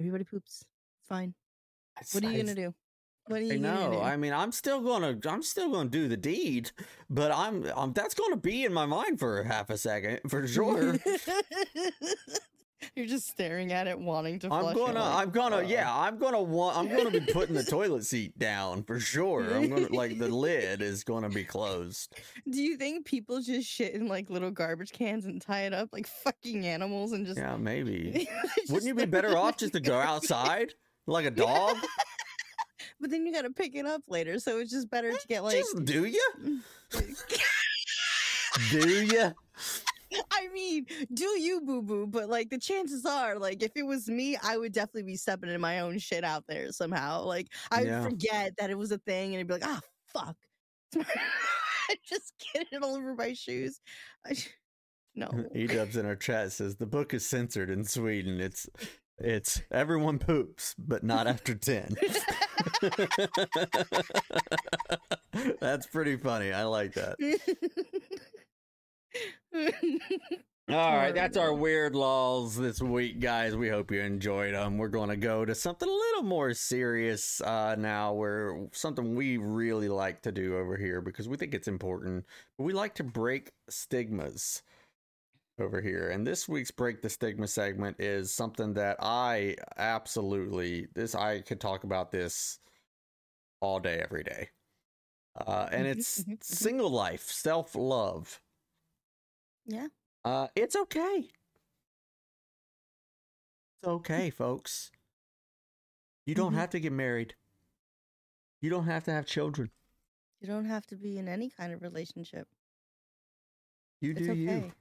Everybody poops. It's fine. What are you gonna do? What are you I know. I mean, I'm still gonna I'm still gonna do the deed, but I'm, I'm that's gonna be in my mind for half a second for sure. You're just staring at it, wanting to. I'm flush it, gonna like, I'm gonna yeah I'm gonna want I'm gonna be putting the toilet seat down for sure. I'm gonna like the lid is gonna be closed. Do you think people just shit in like little garbage cans and tie it up like fucking animals and just? Yeah, maybe. just Wouldn't you be better off just to go outside like a dog? But then you got to pick it up later, so it's just better to get like. Just do you? Do you? I mean, do you boo boo? But like the chances are, like if it was me, I would definitely be stepping in my own shit out there somehow. Like I would Yeah. forget that it was a thing, and I'd be like, ah, fuck. I just get it all over my shoes. I, no. E dubs in our chat says the book is censored in Sweden. It's it's everyone poops, but not after ten. That's pretty funny. I like that. All right, that's our weird laws this week, guys. We hope you enjoyed them. We're going to go to something a little more serious uh, now, where something we really like to do over here because we think it's important. We like to break stigmas over here. And this week's break the stigma segment is something that I absolutely this I could talk about this all day, every day. Uh, and Mhm, it's mhm, mhm. single life, self love. yeah. Uh, it's okay. It's okay, folks. You don't Mhm. have to get married. You don't have to have children. You don't have to be in any kind of relationship. You It's do okay. you.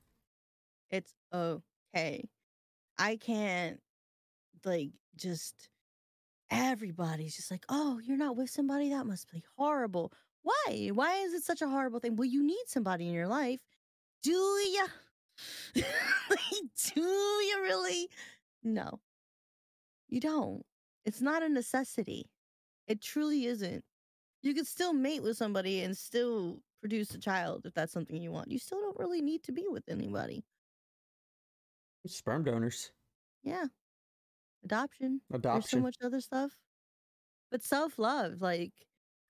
It's okay. I can't like just everybody's just like, "Oh, you're not with somebody that must be horrible." Why? Why is it such a horrible thing? Well, you need somebody in your life. Do you? do you really? No. You don't. It's not a necessity. It truly isn't. You could still mate with somebody and still produce a child if that's something you want. You still don't really need to be with anybody. Sperm donors. Yeah. Adoption. There's so much other stuff. But self love, like,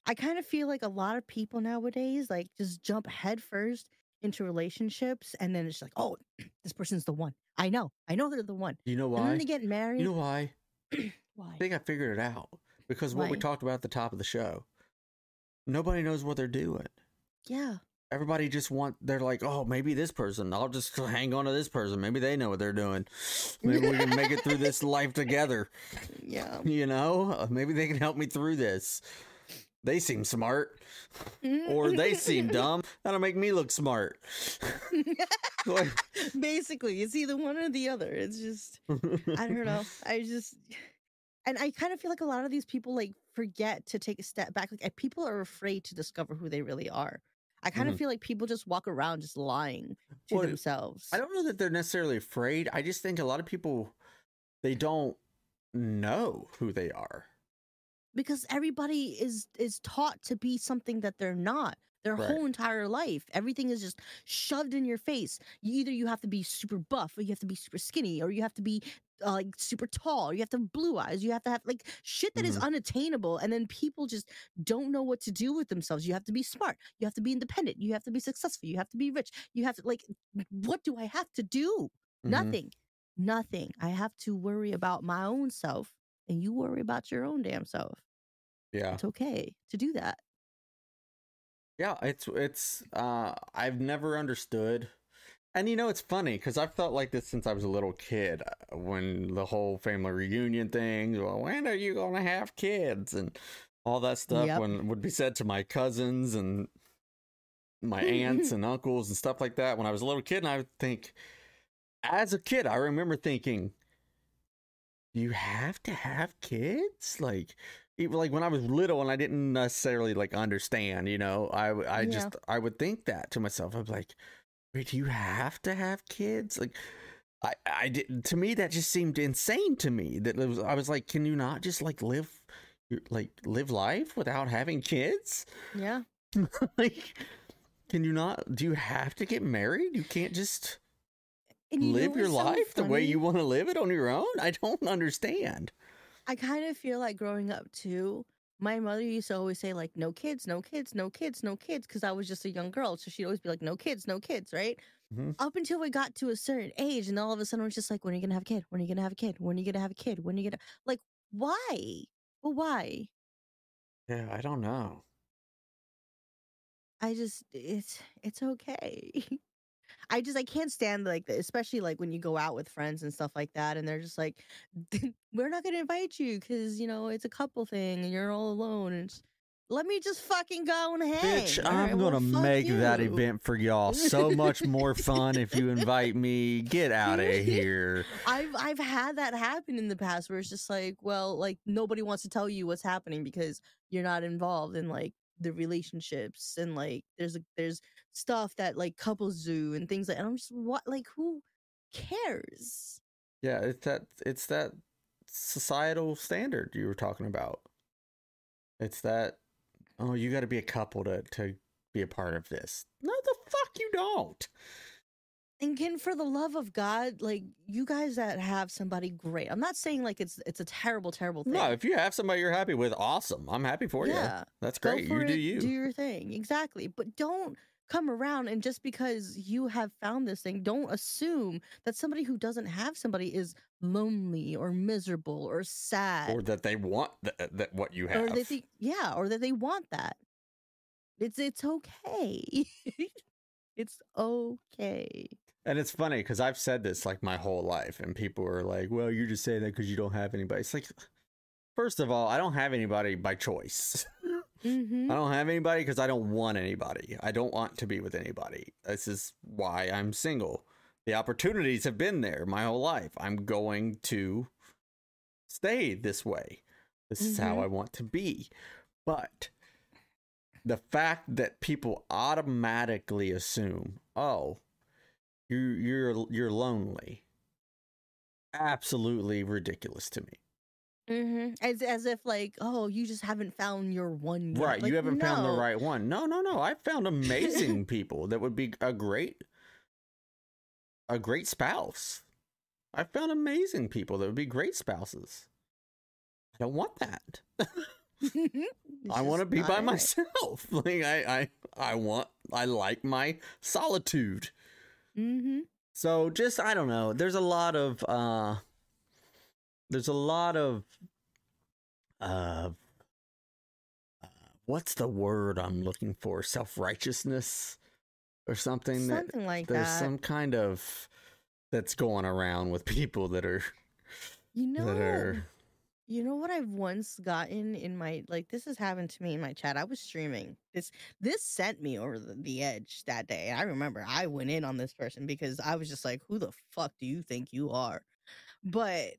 I kind of feel like a lot of people nowadays, like, just jump headfirst into relationships and then it's like, oh, this person's the one. I know. I know they're the one. You know why? And then why? they get married. You know why? why? I think I figured it out because what we talked about at the top of the show. Nobody knows what they're doing. Yeah. Everybody just want they're like, oh, maybe this person. I'll just hang on to this person. Maybe they know what they're doing. Maybe we can make it through this life together. Yeah. You know, Uh, maybe they can help me through this. They seem smart, or they seem dumb. That'll make me look smart. Basically, it's either one or the other. It's just I don't know. I just and I kind of feel like a lot of these people like forget to take a step back. Like people are afraid to discover who they really are. I kind of Mhm. feel like people just walk around just lying to Well, themselves. I don't know that they're necessarily afraid. I just think a lot of people they don't know who they are. because everybody is is taught to be something that they're not their Right. whole entire life everything is just shoved in your face you, either you have to be super buff or you have to be super skinny or you have to be uh, like super tall you have to have blue eyes you have to have like shit that is Mhm. unattainable and then people just don't know what to do with themselves you have to be smart you have to be independent you have to be successful you have to be rich you have to like what do i have to do Mhm. nothing nothing i have to worry about my own self and you worry about your own damn self Yeah. it's okay to do that. Yeah, it's it's uh I've never understood. And you know it's funny cuz I've felt like this since I was a little kid uh, when the whole family reunion thing, well, when are you going to have kids and all that stuff Yep. when would be said to my cousins and my aunts and uncles and stuff like that when I was a little kid and I would think as a kid I remember thinking you have to have kids like even like when I was little and I didn't necessarily like understand, you know, I Yeah. just I would think that to myself. I'm like, wait, do you have to have kids? Like, I I did to me that just seemed insane to me. That it was I was like, can you not just like live like live life without having kids? Yeah. like, can you not? Do you have to get married? You can't just you live your life the way you want to live it on your own. I don't understand. I kind of feel like growing up too. My mother used to always say like, "No kids, no kids, no kids, no kids," because I was just a young girl. So she'd always be like, "No kids, no kids," right? Mhm. Up until we got to a certain age, and all of a sudden, it was just like, "When are you gonna have a kid? When are you gonna have a kid? When are you gonna have a kid? When are you gonna like why? Well, why? Yeah, I don't know. I just it's it's okay. I just I can't stand like especially like when you go out with friends and stuff like that, and they're just like, "We're not gonna invite you because you know it's a couple thing and you're all alone." And it's, let me just fucking go and hang. Bitch, I'm well, gonna fuck make that event for y'all so much more fun if you invite me. Get out of here. I've I've had that happen in the past where it's just like, well, like nobody wants to tell you what's happening because you're not involved in like the relationships and like there's a there's stuff that like couples do and things like and I'm just what like who cares? Yeah, it's that it's that societal standard you were talking about. It's that oh, you got to be a couple to to be a part of this. No, the fuck you don't. And can for the love of God, like you guys that have somebody great. I'm not saying like it's it's a terrible, terrible thing. No, if you have somebody you're happy with, awesome. I'm happy for you. yeah. That's great. You do you. Do your thing. Exactly. But don't come around and just because you have found this thing, don't assume that somebody who doesn't have somebody is lonely or miserable or sad. or that they want th- uh, that what you have. Or they think yeah, or that they want that. It's it's okay. it's okay. And it's funny because I've said this like my whole life, and people are like, "Well, you're just saying that because you don't have anybody." It's like, first of all, I don't have anybody by choice. Mm-hmm. I don't have anybody because I don't want anybody. I don't want to be with anybody. This is why I'm single. The opportunities have been there my whole life. I'm going to stay this way. This is how Mhm. I want to be. But the fact that people automatically assume, "Oh, you you're you're lonely." Absolutely ridiculous to me. Mm-hmm. As as if like, oh, you just haven't found your one yet. Right, Like, you haven't found the right one. No, no, no. I found amazing people that would be a great a great spouse. I found amazing people that would be great spouses. I don't want that. I want to be by myself. Like I I I want I like my solitude. Mm-hmm. So just I don't know. There's a lot of uh there's a lot of uh uh, what's the word I'm looking for? Self-righteousness or something that Something like there's that. some kind of that's going around with people that are you know, that are You know what I've once gotten in my like this has happened to me in my chat. I was streaming. This this sent me over the, the edge that day. I remember I went in on this person because I was just like, who the fuck do you think you are? But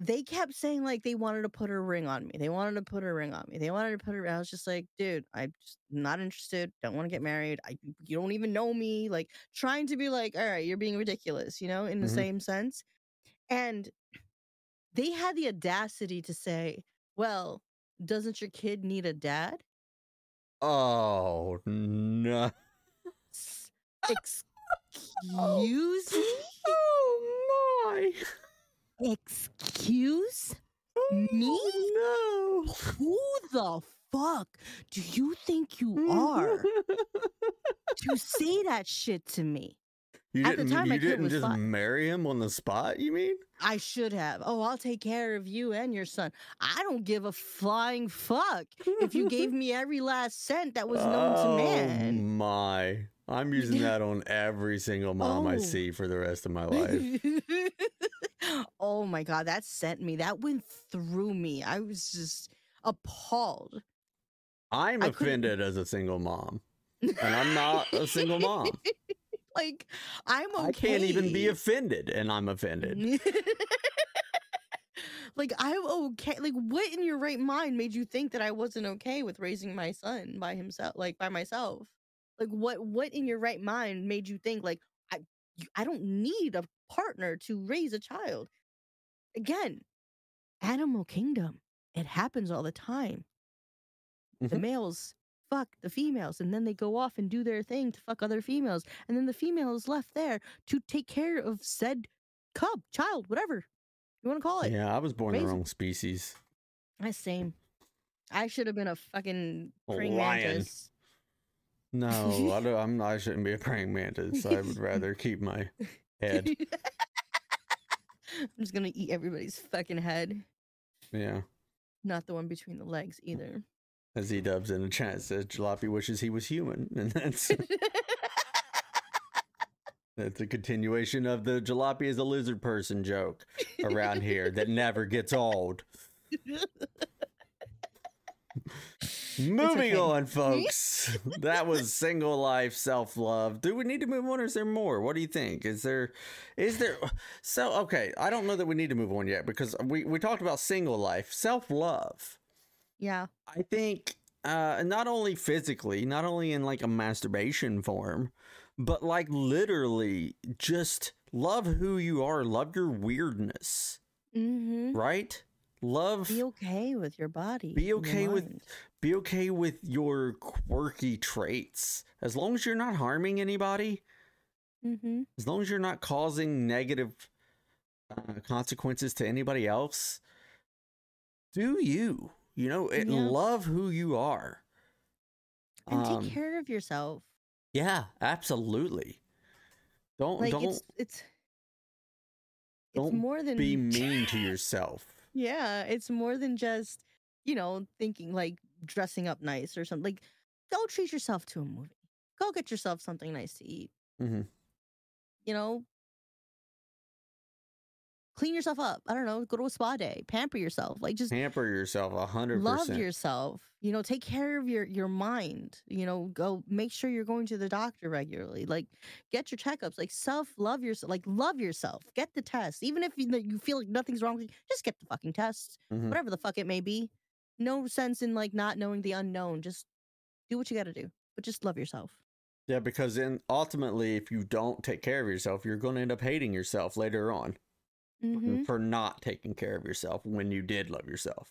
they kept saying like they wanted to put a ring on me. They wanted to put a ring on me. They wanted to put a I was just like, dude, I'm just not interested. Don't want to get married. I you don't even know me. Like trying to be like, all right, you're being ridiculous, you know, in the Mhm. same sense. And they had the audacity to say, "Well, doesn't your kid need a dad?" Oh no. Excuse me? Oh my. Excuse me? Oh, no. Who the fuck do you think you are to say that shit to me? You At the didn't, time, you kid didn't just marry him on the spot, you mean? I should have. Oh, I'll take care of you and your son. I don't give a flying fuck if you gave me every last cent that was known to Oh man. my. I'm using that on every single mom I Oh. see for the rest of my life. oh my god, that sent me. That went through me. I was just appalled. I'm I couldn't- offended as a single mom. And I'm not a single mom. Like I'm okay. I can't even be offended and I'm offended. like I'm okay. Like what in your right mind made you think that I wasn't okay with raising my son by himself, like by myself? Like what what in your right mind made you think like I I don't need a partner to raise a child? Again, animal kingdom. It happens all the time. The Mhm. males fuck the females and then they go off and do their thing to fuck other females and then the female is left there to take care of said cub, child, whatever you want to call it. Yeah, I was born the wrong species. i same. I should have been a fucking A praying lion. mantis. No, I don't, I'm I shouldn't be a praying mantis. I would rather keep my head. I'm just gonna eat everybody's fucking head. Yeah. Not the one between the legs either. As he dubs in the chat says Jalopy wishes he was human. And that's that's a continuation of the Jalopy is a lizard person joke around here that never gets old. Moving okay. on, folks. that was single life self love. Do we need to move on or is there more? What do you think? Is there is there so okay, I don't know that we need to move on yet because we, we talked about single life, self love. Yeah. I think uh not only physically, not only in like a masturbation form, but like literally just love who you are, love your weirdness, Mm-hmm. right? Love Be okay with your body. Be okay with- be okay with your quirky traits. As long as you're not harming anybody, Mhm. as long as you're not causing negative uh, consequences to anybody else, do you? You know, and Yeah. love who you are. And Um, take care of yourself. Yeah, absolutely. Don't Like don't it's it's it's don't more than be mean to yourself. Yeah, it's more than just, you know, thinking like dressing up nice or something. Like, go treat yourself to a movie. Go get yourself something nice to eat. Mm-hmm. You know, clean yourself up. I don't know. Go to a spa day. Pamper yourself. Like, just Pamper yourself a hundred love yourself. You know, take care of your your mind. You know, go make sure you're going to the doctor regularly. Like, get your checkups. Like, self love yourself. Like, love yourself. Get the test. Even if you, you feel like nothing's wrong with you, just get the fucking test. Mhm. whatever the fuck it may be. No sense in like not knowing the unknown. Just do what you got to do, but just love yourself. Yeah, because then ultimately, if you don't take care of yourself, you're going to end up hating yourself later on hmm for not taking care of yourself when you did love yourself.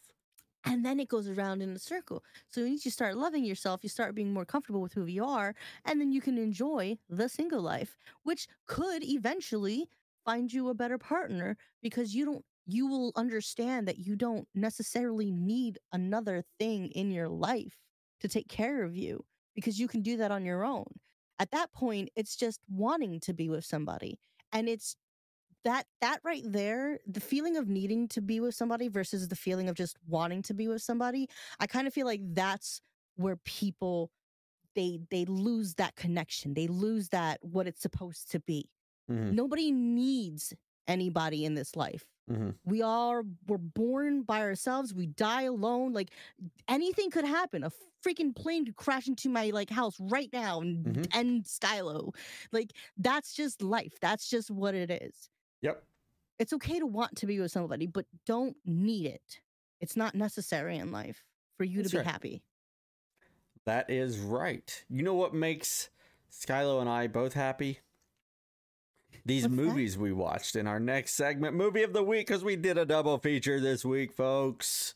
And then it goes around in a circle. So once you start loving yourself, you start being more comfortable with who you are, and then you can enjoy the single life, which could eventually find you a better partner because you don't. You will understand that you don't necessarily need another thing in your life to take care of you because you can do that on your own. At that point, it's just wanting to be with somebody. and it's that that right there the feeling of needing to be with somebody versus the feeling of just wanting to be with somebody i kind of feel like that's where people they they lose that connection they lose that what it's supposed to be Mhm. nobody needs anybody in this life Mhm. we are we're born by ourselves we die alone like anything could happen a freaking plane could crash into my like house right now and Mhm. end skylo like that's just life that's just what it is Yep. it's okay to want to be with somebody but don't need it it's not necessary in life for you That's to be right. happy That is right. You know what makes Skylo and I both happy? These What's that? movies we watched in our next segment, movie of the week, because we did a double feature this week, folks.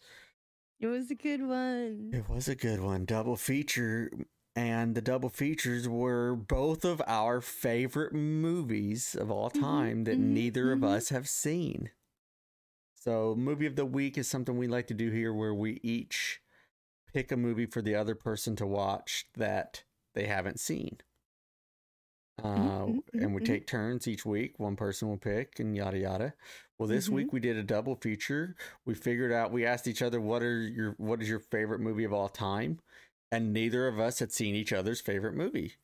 it was a good one It was a good one, double feature, and the double features were both of our favorite movies of all Mhm, time that mhm, neither of mhm. us have seen. So, movie of the week is something we like to do here where we each pick a movie for the other person to watch that they haven't seen. Uh, mhm, and we take turns each week. One person will pick and yada yada. Well, this week we did a double feature. We figured out. We asked each other what are your what is your favorite movie of all time, and neither of us had seen each other's favorite movie.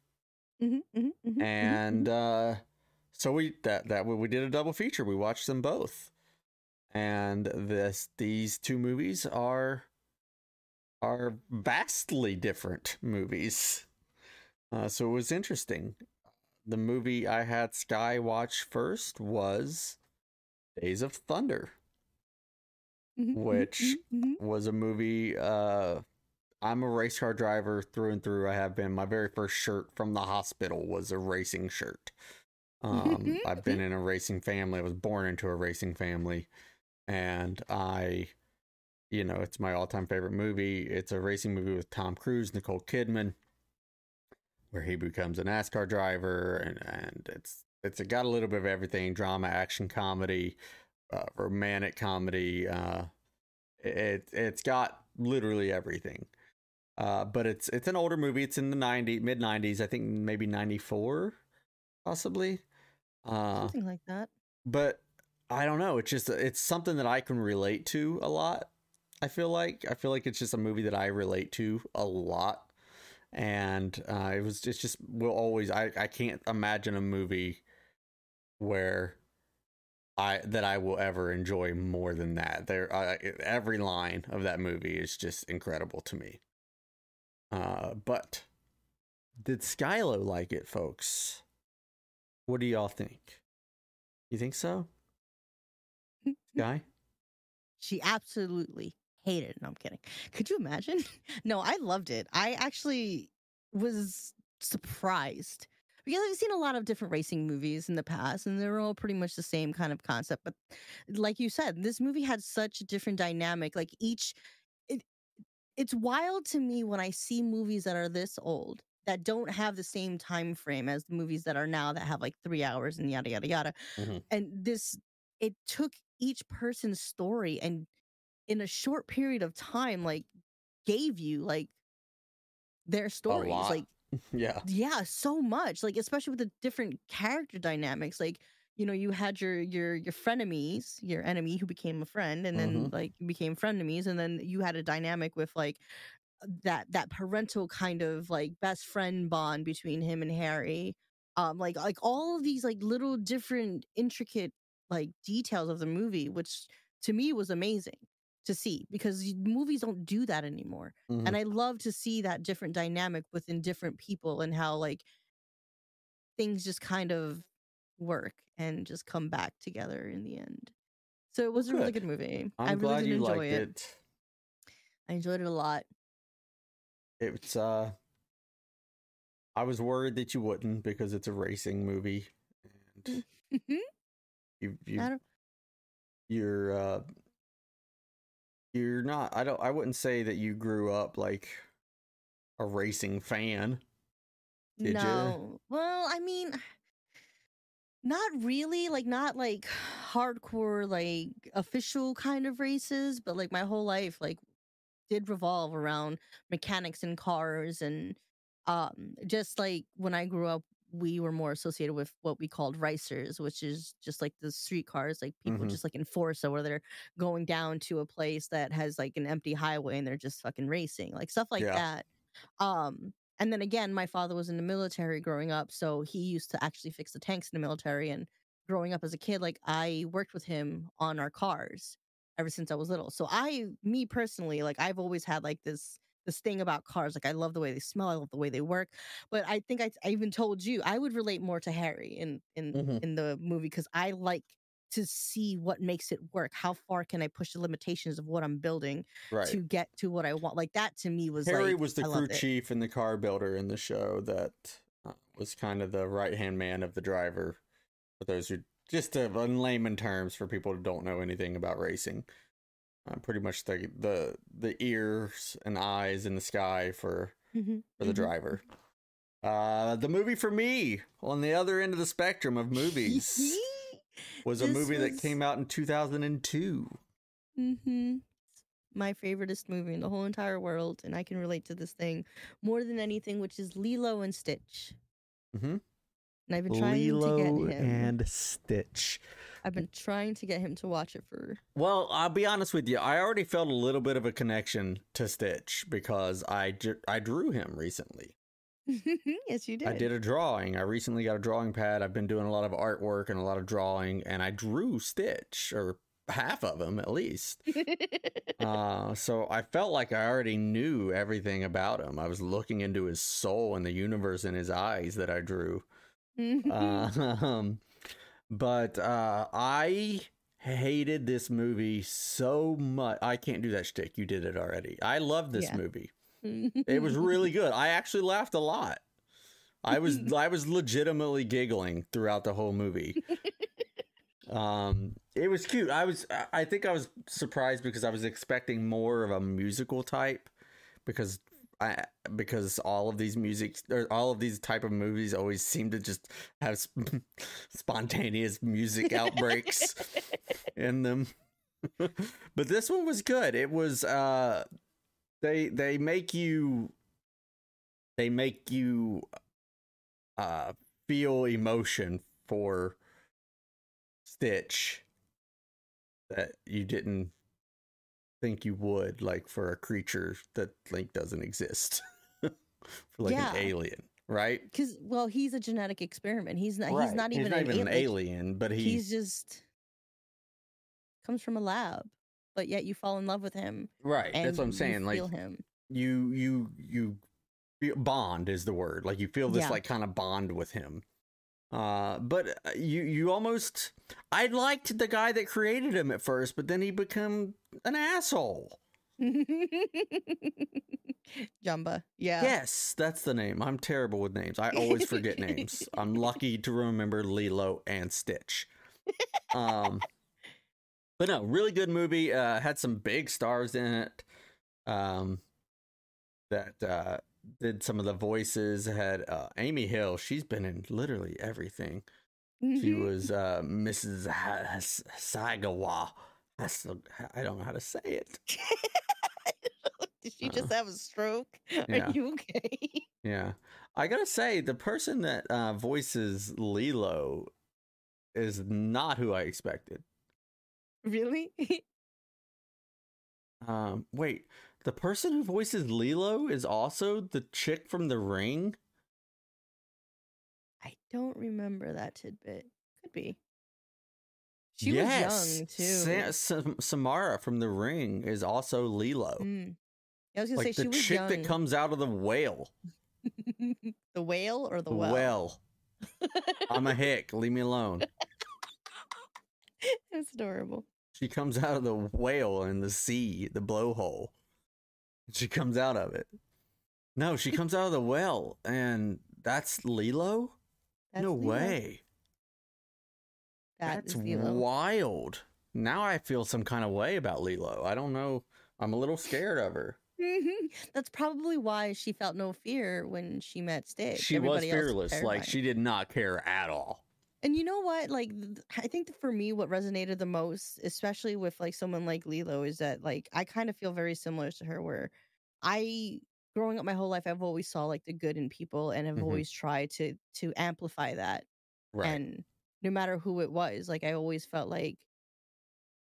Mhm, mhm, mhm, mhm, And uh, so we that that we did a double feature. We watched them both, and this these two movies are are vastly different movies. Uh, so it was interesting. The movie I had Sky watch first was Days of Thunder. mhm, mhm, which-. Was a movie. Uh, I'm a race car driver through and through. I have been. My very first shirt from the hospital was a racing shirt. Um, I've been in a racing family. I was born into a racing family, and I, you know, it's my all-time favorite movie. It's a racing movie with Tom Cruise, Nicole Kidman, where he becomes a NASCAR driver, and and it's it's got a little bit of everything: drama, action, comedy, uh, romantic comedy. Uh, it it's got literally everything. Uh, but it's it's an older movie. It's in the 90 mid 90s, I think maybe 94 possibly. Uh something like that but I don't know. It's just it's something that I can relate to a lot. I feel like I feel like it's just a movie that I relate to a lot, and uh, it was just just will always. I I can't imagine a movie where I that I will ever enjoy more than that. There, uh, every line of that movie is just incredible to me. Uh, but did Skylo like it, folks? What do y'all think? You think so? Guy? She absolutely hated it. No, I'm kidding. Could you imagine? No, I loved it. I actually was surprised because I've seen a lot of different racing movies in the past, and they're all pretty much the same kind of concept. But like you said, this movie had such a different dynamic. Like each, it's wild to me when I see movies that are this old that don't have the same time frame as the movies that are now that have like three hours and yada yada yada. Mhm. And this, it took each person's story and in a short period of time, like gave you like their stories, like Yeah. yeah so much like especially with the different character dynamics like you know you had your your your frenemies your enemy who became a friend and then like you became frenemies and then you had a dynamic with like that that parental kind of like best friend bond between him and harry um like like all of these like little different intricate like details of the movie which to me was amazing to see because movies don't do that anymore Mhm. and i love to see that different dynamic within different people and how like things just kind of work and just come back together in the end so it was a really good. good movie I'm i really glad did you enjoy it. it. i enjoyed it a lot It's uh I was worried that you wouldn't because it's a racing movie and you you you're uh you're not I don't I wouldn't say that you grew up like a racing fan. Did no well i mean not really like not like hardcore like official kind of races but like my whole life like did revolve around mechanics and cars and um just like when i grew up we were more associated with what we called ricers, which is just like the street cars, like people Mhm. just like in Forza, where they're going down to a place that has like an empty highway and they're just fucking racing, like stuff like Yeah. that. Um, and then again, my father was in the military growing up, so he used to actually fix the tanks in the military. And growing up as a kid, like I worked with him on our cars ever since I was little. So I, me personally, like I've always had like this this thing about cars. Like I love the way they smell, I love the way they work. But I think I, I even told you I would relate more to Harry in in Mhm. in the movie because I like to see what makes it work. How far can I push the limitations of what I'm building Right. to get to what I want? Like that to me was Harry like, was the I crew chief and the car builder in the show that uh, was kind of the right hand man of the driver. For those who just uh, in layman terms for people who don't know anything about racing, uh, pretty much the the the ears and eyes in the sky for Mhm, for the mhm. driver. Uh, the movie for me on the other end of the spectrum of movies was a movie that came out in 2002. Mm-hmm. My favoriteest movie in the whole entire world, and I can relate to this thing more than anything, which is Lilo and Stitch. Mm-hmm. And I've been trying to get him. and Stitch. I've been trying to get him to watch it for. Well, I'll be honest with you. I already felt a little bit of a connection to Stitch because I, I drew him recently. yes, you did. I did a drawing. I recently got a drawing pad. I've been doing a lot of artwork and a lot of drawing, and I drew Stitch, or half of him at least. Uh, so I felt like I already knew everything about him. I was looking into his soul and the universe in his eyes that I drew. um, but uh, I hated this movie so much. I can't do that shtick. You did it already. I love this Yeah. movie. It was really good. I actually laughed a lot. I was I was legitimately giggling throughout the whole movie. Um, it was cute. I was I think I was surprised because I was expecting more of a musical type because I because all of these music or all of these type of movies always seem to just have sp- spontaneous music outbreaks in them. but this one was good. It was uh they they make you they make you uh feel emotion for Stitch that you didn't think you would like for a creature that like doesn't exist for like Yeah. an alien right Because well, he's a genetic experiment. He's not. He's not even, he's not an, even an alien. alien but he's, just comes from a lab, but yet you fall in love with him. right that's what i'm saying like him. you you you bond is the word like you feel this Yeah. like kind of bond with him uh but uh, you you almost i liked the guy that created him at first but then he become an asshole Jumba. Yeah. yes that's the name i'm terrible with names i always forget names i'm lucky to remember lilo and stitch um but no really good movie uh had some big stars in it um that uh did some of the voices had uh amy hill she's been in literally everything she was uh mrs Ha- Has- sagawa Has- i don't know how to say it Did she just have a stroke? yeah. Are you okay? Yeah. I gotta say, the person that uh, voices Lilo is not who I expected. Really? Um, wait, the person who voices Lilo is also the chick from The Ring? I don't remember that tidbit. Could be. She yes. was young too. Sa- Sam- Samara from The Ring is also Lilo. Mm. I was gonna Like say the she was chick young. that comes out of the whale. the whale or the The well? well. I'm a hick. Leave me alone. That's adorable. She comes out of the whale in the sea, the blowhole. She comes out of it. No, she comes out of the well, and that's Lilo? That's no Lilo. way. That that's is wild. Now I feel some kind of way about Lilo. I don't know. I'm a little scared of her. That's probably why she felt no fear when she met Stitch. She Everybody was fearless. Like she did not care at all. And you know what? Like, th- I think for me, what resonated the most, especially with like someone like Lilo, is that like I kind of feel very similar to her, where I growing up my whole life I've always saw like the good in people and I've Mhm. always tried to to amplify that Right. and no matter who it was like I always felt like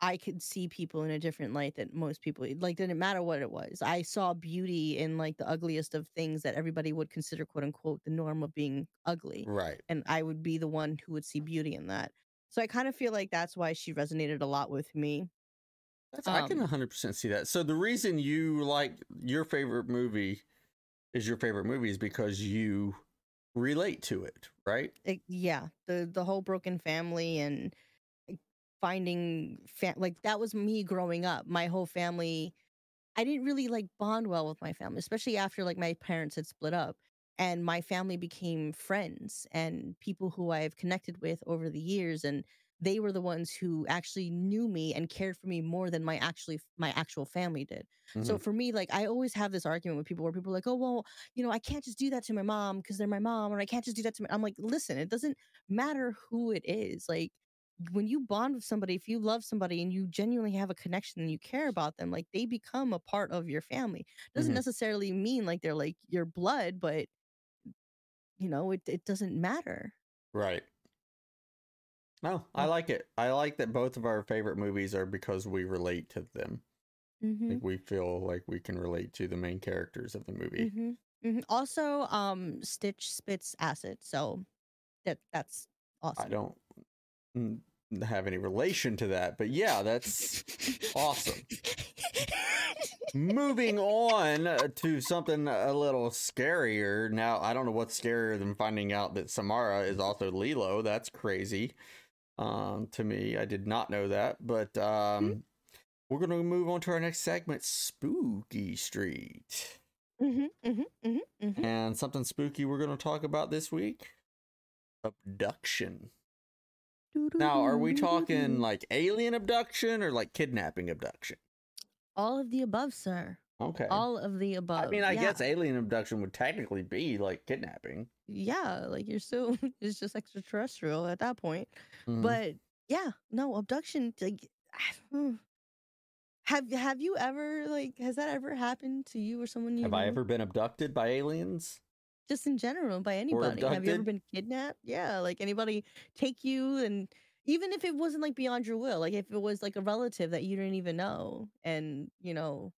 I could see people in a different light that most people like didn't matter what it was. I saw beauty in like the ugliest of things that everybody would consider quote unquote the norm of being ugly right. and I would be the one who would see beauty in that. So I kind of feel like that's why she resonated a lot with me. That's, I can Um, 100% see that. So the reason you like your favorite movie is your favorite movie is because you relate to it, right? It, yeah, the the whole broken family and finding fa- like that was me growing up. My whole family, I didn't really like bond well with my family, especially after like my parents had split up, and my family became friends and people who I've connected with over the years, and they were the ones who actually knew me and cared for me more than my actually my actual family did. So Mhm. for me, like I always have this argument with people where people are like, "Oh well, you know, I can't just do that to my mom because they're my mom, or I can't just do that to." My... I'm like, listen, it doesn't matter who it is. Like when you bond with somebody, if you love somebody and you genuinely have a connection and you care about them, like they become a part of your family. Doesn't Mhm. necessarily mean like they're like your blood, but you know, it it doesn't matter. Right. No, I Mm. like it. I like that both of our favorite movies are because we relate to them. hmm Like we feel like we can relate to the main characters of the movie. hmm hmm Also, um, Stitch spits acid, so that that's awesome. I don't have any relation to that, but yeah, that's awesome. Moving on uh, to something a little scarier. Now, I don't know what's scarier than finding out that Samara is also Lilo. That's crazy. Um, to me, I did not know that, but um, we're going to move on to our next segment, Spooky Street. hmm hmm hmm hmm And something spooky we're going to talk about this week abduction. Now, are we talking like alien abduction or like kidnapping abduction? all of the above, sir? Okay. All of the above. I mean, I yeah. guess alien abduction would technically be like kidnapping. yeah, like you're still it's just extraterrestrial at that point. Mhm. But yeah, no abduction. Like, have have you ever like has that ever happened to you or someone you have I ever been abducted by aliens? Just in general by anybody? Have you ever been kidnapped? Yeah, like anybody take you and even if it wasn't like beyond your will, like if it was like a relative that you didn't even know, and you know,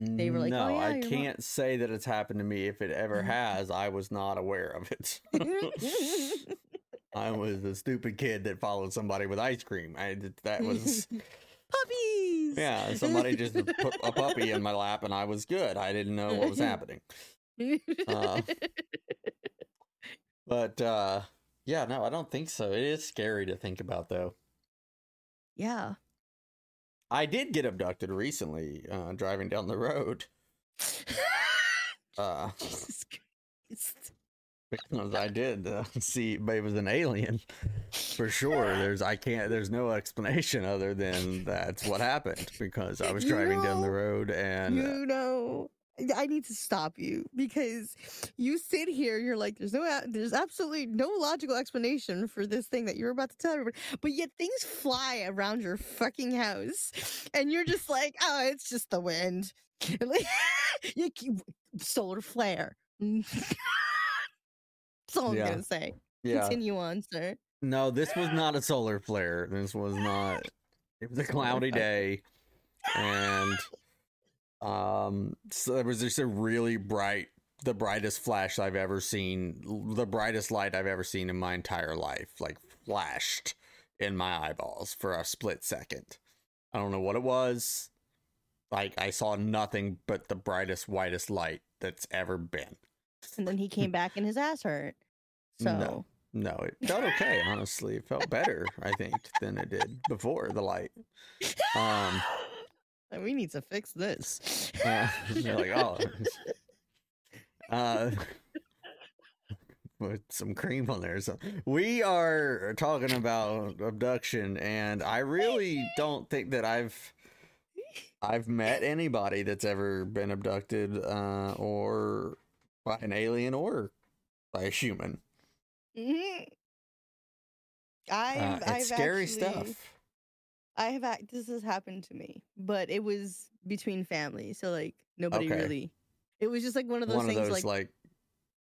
They were like, oh, no, "Oh, yeah, I can't say that it's happened to me. If it ever mm. has, I was not aware of it. I was a stupid kid that followed somebody with ice cream. I that was puppies. yeah. Somebody just put a puppy in my lap, and I was good. I didn't know what was happening. Uh, But uh yeah, no, I don't think so. It is scary to think about though. yeah. I did get abducted recently, uh driving down the road. Uh Jesus Christ. because I did uh, see it was an alien for sure. There's I can't there's no explanation other than that's what happened because I was You driving down the road and you know i need to stop you because you sit here you're like there's no there's absolutely no logical explanation for this thing that you're about to tell everybody but yet things fly around your fucking house and you're just like oh it's just the wind you keep- solar flare that's all i'm gonna say yeah. continue on sir No, this was not a solar flare. This was not. It was a cloudy day, and um, so there was just a really bright, the brightest flash I've ever seen, the brightest light I've ever seen in my entire life, like flashed in my eyeballs for a split second. I don't know what it was. Like I saw nothing but the brightest, whitest light that's ever been. and then he came back and his ass hurt so No. No, it felt okay. Honestly, it felt better, I think, than it did before the light. Um, Like, we need to fix this. uh, like, oh, uh, with some cream on there. So we are talking about abduction, and I really don't think that I've I've met anybody that's ever been abducted, uh, or by an alien or by a human. Mhm. I've, Uh, I've it's scary actually- stuff. I have act- this has happened to me, but it was between family, so like nobody Okay. really It was just like one of those One of things those like, like,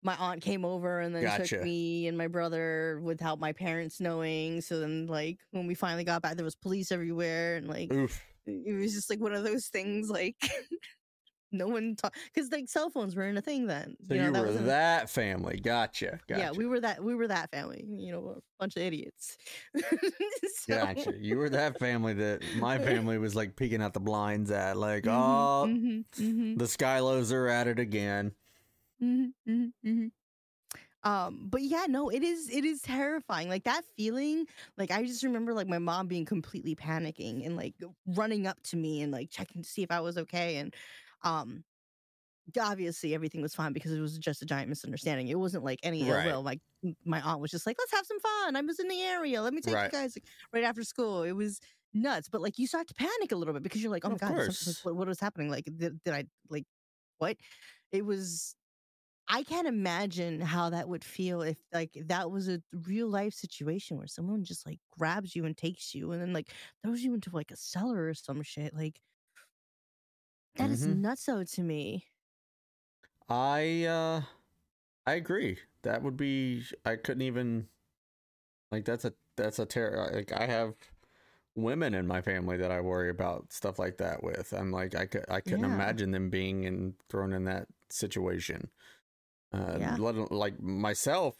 my aunt came over and then Gotcha. took me and my brother without my parents knowing. So then like when we finally got back there was police everywhere and like oof. it was just like one of those things like no one talk because like cell phones weren't a thing then. So you, know, were wasn't- that family. Gotcha. Gotcha. Yeah, we were that we were that family. You know, a bunch of idiots. So- Gotcha. You were that family that my family was like peeking out the blinds at, like, Mhm, oh, mhm, mhm, the Skylos are at it again. mhm, mhm, mhm. Um, but yeah, no, it is it is terrifying. Like that feeling, like I just remember like my mom being completely panicking and like running up to me and like checking to see if I was okay. And um obviously everything was fine because it was just a giant misunderstanding. It wasn't like any ill will. Like my aunt was just like, let's have some fun. I was in the area. Let me take Right. you guys like, right after school. It was nuts. But like you start to panic a little bit because you're like, oh my Of God, what, what was happening? Like, did, did I like what? It was I can't imagine how that would feel if like that was a real life situation where someone just like grabs you and takes you and then like throws you into like a cellar or some shit. Like that is Mhm. nutso to me. I uh I agree. That would be I couldn't even like that's a that's a terror like I have women in my family that I worry about stuff like that with. I'm like I could I couldn't Yeah. imagine them being in thrown in that situation. Uh Yeah. let like myself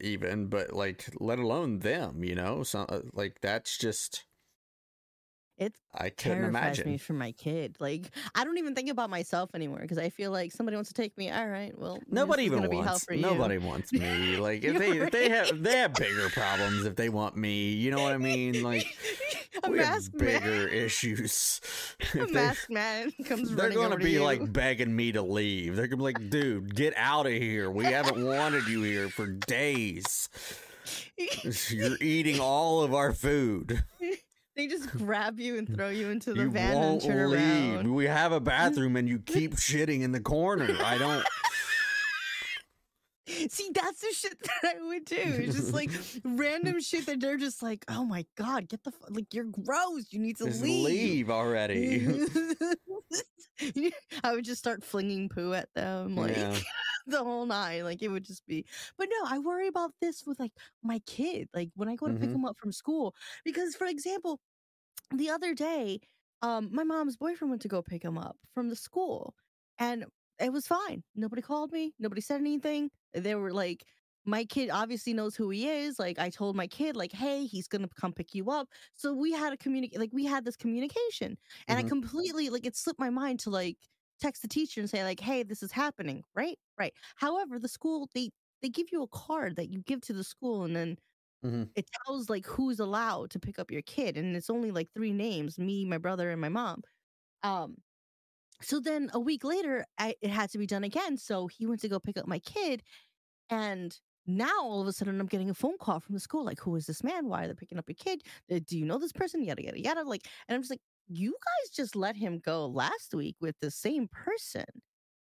even but like let alone them, you know? So uh, like that's just It I couldn't terrifies imagine. me for my kid. Like I don't even think about myself anymore because I feel like somebody wants to take me. All right, well, Nobody even gonna be hell wants. Nobody wants me. Like if they if they have they have bigger problems if they want me. You know what I mean? Like a we have masked man. bigger issues. A If they, man comes they're gonna to be you. like begging me to leave. They're gonna be like, "Dude, get out of here. We haven't wanted you here for days. You're eating all of our food. They just grab you and throw you into the you van and turn leave. around. We have a bathroom, and you keep shitting in the corner. I don't." See, that's the shit that I would do. It's just like random shit that they're just like, oh my god, get the f- like you're gross. You need to Just leave. leave already. I would just start flinging poo at them, like Yeah. the whole nine. Like it would just be. But no, I worry about this with like my kid. Like when I go to pick Mhm. him up from school, because for example, the other day, um, my mom's boyfriend went to go pick him up from the school, and it was fine. Nobody called me. Nobody said anything. They were like, my kid obviously knows who he is. Like I told my kid, like, hey, he's gonna come pick you up. So we had a communicate, like we had this communication, and I Mhm. completely like it slipped my mind to like text the teacher and say like, hey, this is happening, right? Right. However, the school they they give you a card that you give to the school, and then Mhm. it tells like who's allowed to pick up your kid, and it's only like three names: me, my brother, and my mom. Um. So then a week later, I, it had to be done again. So he went to go pick up my kid, and now all of a sudden I'm getting a phone call from the school, like, who is this man? Why are they picking up your kid? Uh, Do you know this person? Yada yada yada. Like, and I'm just like, you guys just let him go last week with the same person.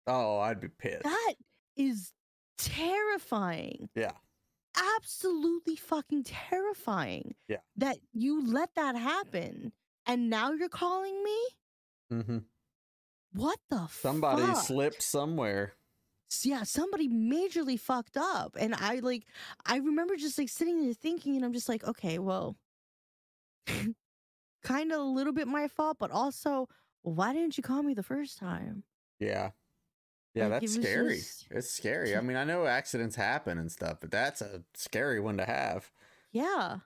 Oh, I'd be pissed. That is terrifying. Yeah. Absolutely fucking terrifying. Yeah. That you let that happen. And now you're calling me? Mm hmm What the Somebody fuck? slipped somewhere. Yeah, somebody majorly fucked up. And I like I remember just like sitting there thinking and I'm just like, okay, well kind of a little bit my fault, but also why didn't you call me the first time? Yeah. Yeah, Like, that's it scary. just- It's scary. I mean, I know accidents happen and stuff, but that's a scary one to have. Yeah.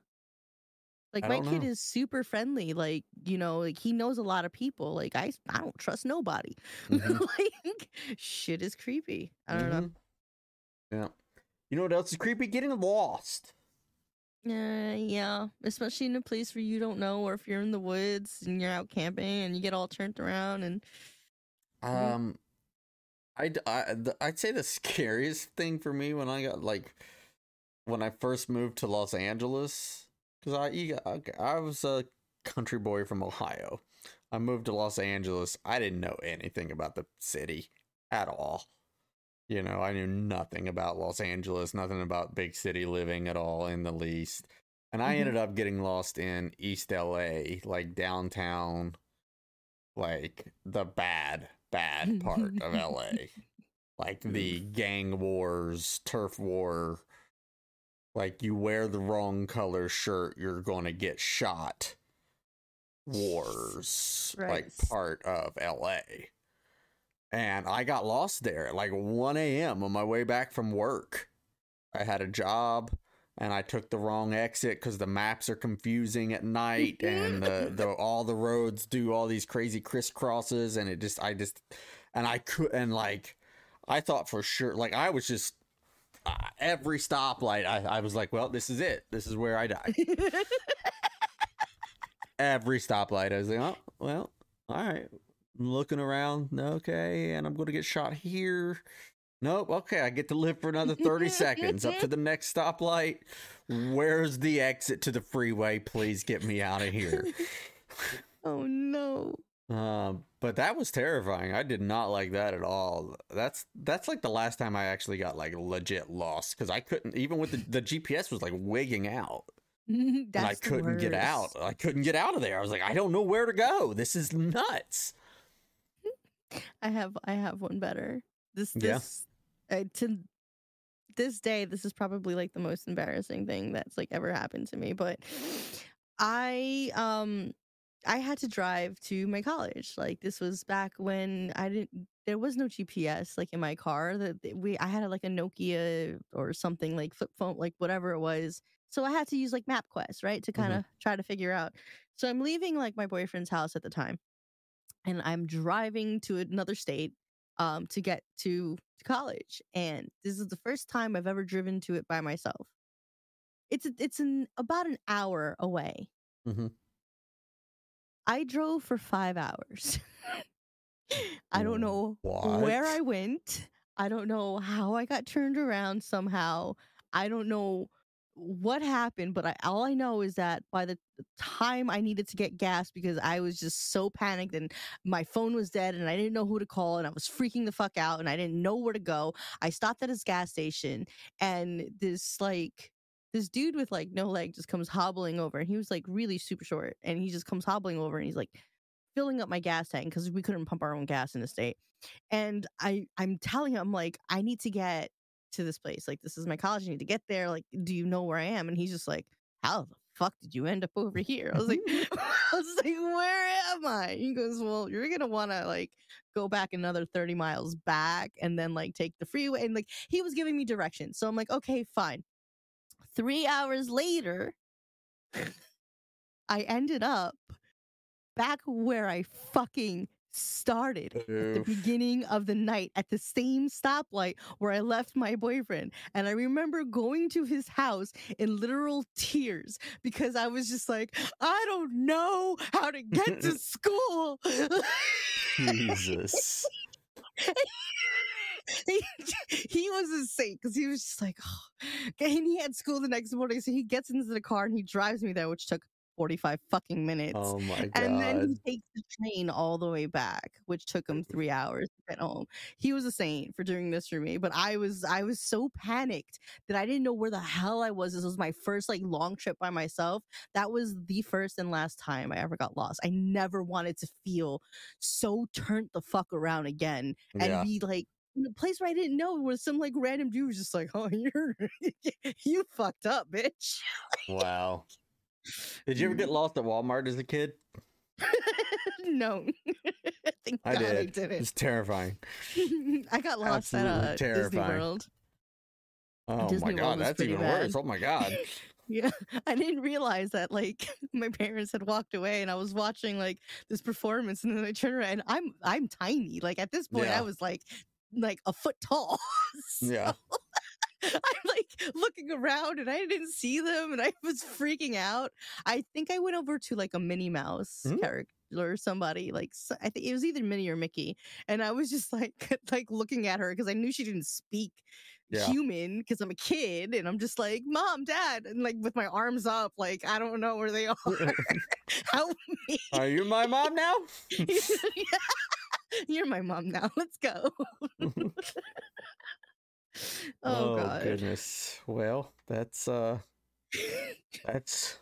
Like my kid know. is super friendly. Like, you know, like he knows a lot of people. Like I I don't trust nobody. Mhm. like shit is creepy. I don't know. Mhm. Yeah. You know what else is creepy? Getting lost. Uh, yeah, especially in a place where you don't know, or if you're in the woods and you're out camping and you get all turned around and Mhm. Um, I'd, I, I'd say the scariest thing for me when I got like when I first moved to Los Angeles, because I, I was a country boy from Ohio. I moved to Los Angeles. I didn't know anything about the city at all. You know, I knew nothing about Los Angeles, nothing about big city living at all in the least. And I Mhm. ended up getting lost in East LA, like downtown, like the bad, bad part of LA. like the gang wars, turf war. Like you wear the wrong color shirt, you're going to get shot. Wars, like part of LA. And I got lost there at like 1 a.m. on my way back from work. I had a job and I took the wrong exit because the maps are confusing at night and the, the all the roads do all these crazy crisscrosses and it just I just and I could and like I thought for sure like I was just uh, every stoplight I, I was like well this is it this is where I die every stoplight I was like oh well all right looking around okay and I'm gonna get shot here Nope. Okay, I get to live for another 30 seconds up to the next stoplight. Where's the exit to the freeway? Please get me out of here. oh no. Um, but that was terrifying. I did not like that at all. That's that's like the last time I actually got like legit lost because I couldn't even with the, the GPS was like wigging out and I couldn't get out. I couldn't get out of there. I was like, I don't know where to go. This is nuts. I have I have one better. This Yeah. this uh, to this day this is probably like the most embarrassing thing that's like ever happened to me, but I um I had to drive to my college. Like this was back when I didn't there was no GPS like in my car. That we I had like a Nokia or something like flip phone like whatever it was. So I had to use like MapQuest, right? To kind of try to figure out. So I'm leaving like my boyfriend's house at the time and I'm driving to another state um to get to, to college and this is the first time I've ever driven to it by myself. It's it's an about an hour away. Mhm. I drove for 5 hours. I don't know where I went. I don't know how I got turned around somehow. I don't know what happened, but I, all I know is that by the time I needed to get gas because I was just so panicked and my phone was dead and I didn't know who to call and I was freaking the fuck out and I didn't know where to go. I stopped at his gas station and this like this dude with like no leg just comes hobbling over and he was like really super short and he just comes hobbling over and he's like filling up my gas tank because we couldn't pump our own gas in the state. And I I'm telling him I'm like I need to get to this place. Like this is my college. I need to get there. Like do you know where I am? And he's just like how the fuck did you end up over here? I was like I was like where am I? He goes well you're gonna want to like go back another 30 miles back and then like take the freeway and like he was giving me directions. So I'm like okay fine. Three hours later, I ended up back where I fucking started at the beginning of the night at the same stoplight where I left my boyfriend. And I remember going to his house in literal tears because I was just like, I don't know how to get to school. Jesus. he, he was insane because he was just like, oh. and he had school the next morning. So he gets into the car and he drives me there, which took 45 fucking minutes. Oh my god. and then he takes the train all the way back, which took him three hours to get home. He was a saint for doing this for me, but I was I was so panicked that I didn't know where the hell I was. This was my first like long trip by myself. That was the first and last time I ever got lost. I never wanted to feel so turned the fuck around again and yeah. be like in a place where I didn't know where some like random dude was just like, oh, you're you fucked up, bitch. Wow. Did you ever get lost at Walmart as a kid? no, thank I God did. I didn't. It's terrifying. I got lost Absolutely at uh, Disney. World. Oh Disney my god, that's even bad. worse. Oh my god. Yeah, I didn't realize that like my parents had walked away, and I was watching like this performance, and then I turned around, and I'm I'm tiny. Like at this point, Yeah. I was like like a foot tall. Yeah. I'm like looking around, and I didn't see them, and I was freaking out. I think I went over to like a Minnie Mouse Hmm? character or somebody like so, I think it was either Minnie or Mickey, and I was just like like looking at her because I knew she didn't speak Yeah. human because I'm a kid and I'm just like, Mom, Dad, and like with my arms up, like I don't know where they are. Help me. Are you my mom now? You're my mom now. Let's go. oh, god. goodness. Well, that's uh that's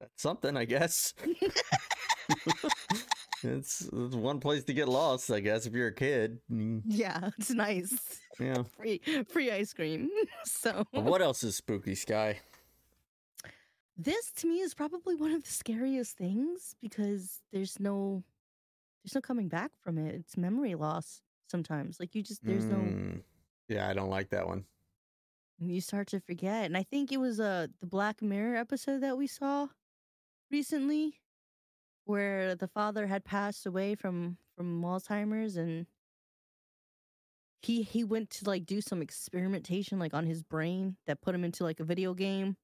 that's something, I guess. it's, it's one place to get lost, I guess, if you're a kid. Mm, Yeah, it's nice. Yeah. Free free ice cream. So what else is spooky, Sky? this to me is probably one of the scariest things because there's no there's no coming back from it. It's memory loss sometimes. Like you just there's no Mm, Yeah, I don't like that one. you start to forget. And I think it was uh the Black Mirror episode that we saw recently where the father had passed away from from Alzheimer's and he he went to like do some experimentation like on his brain that put him into like a video game.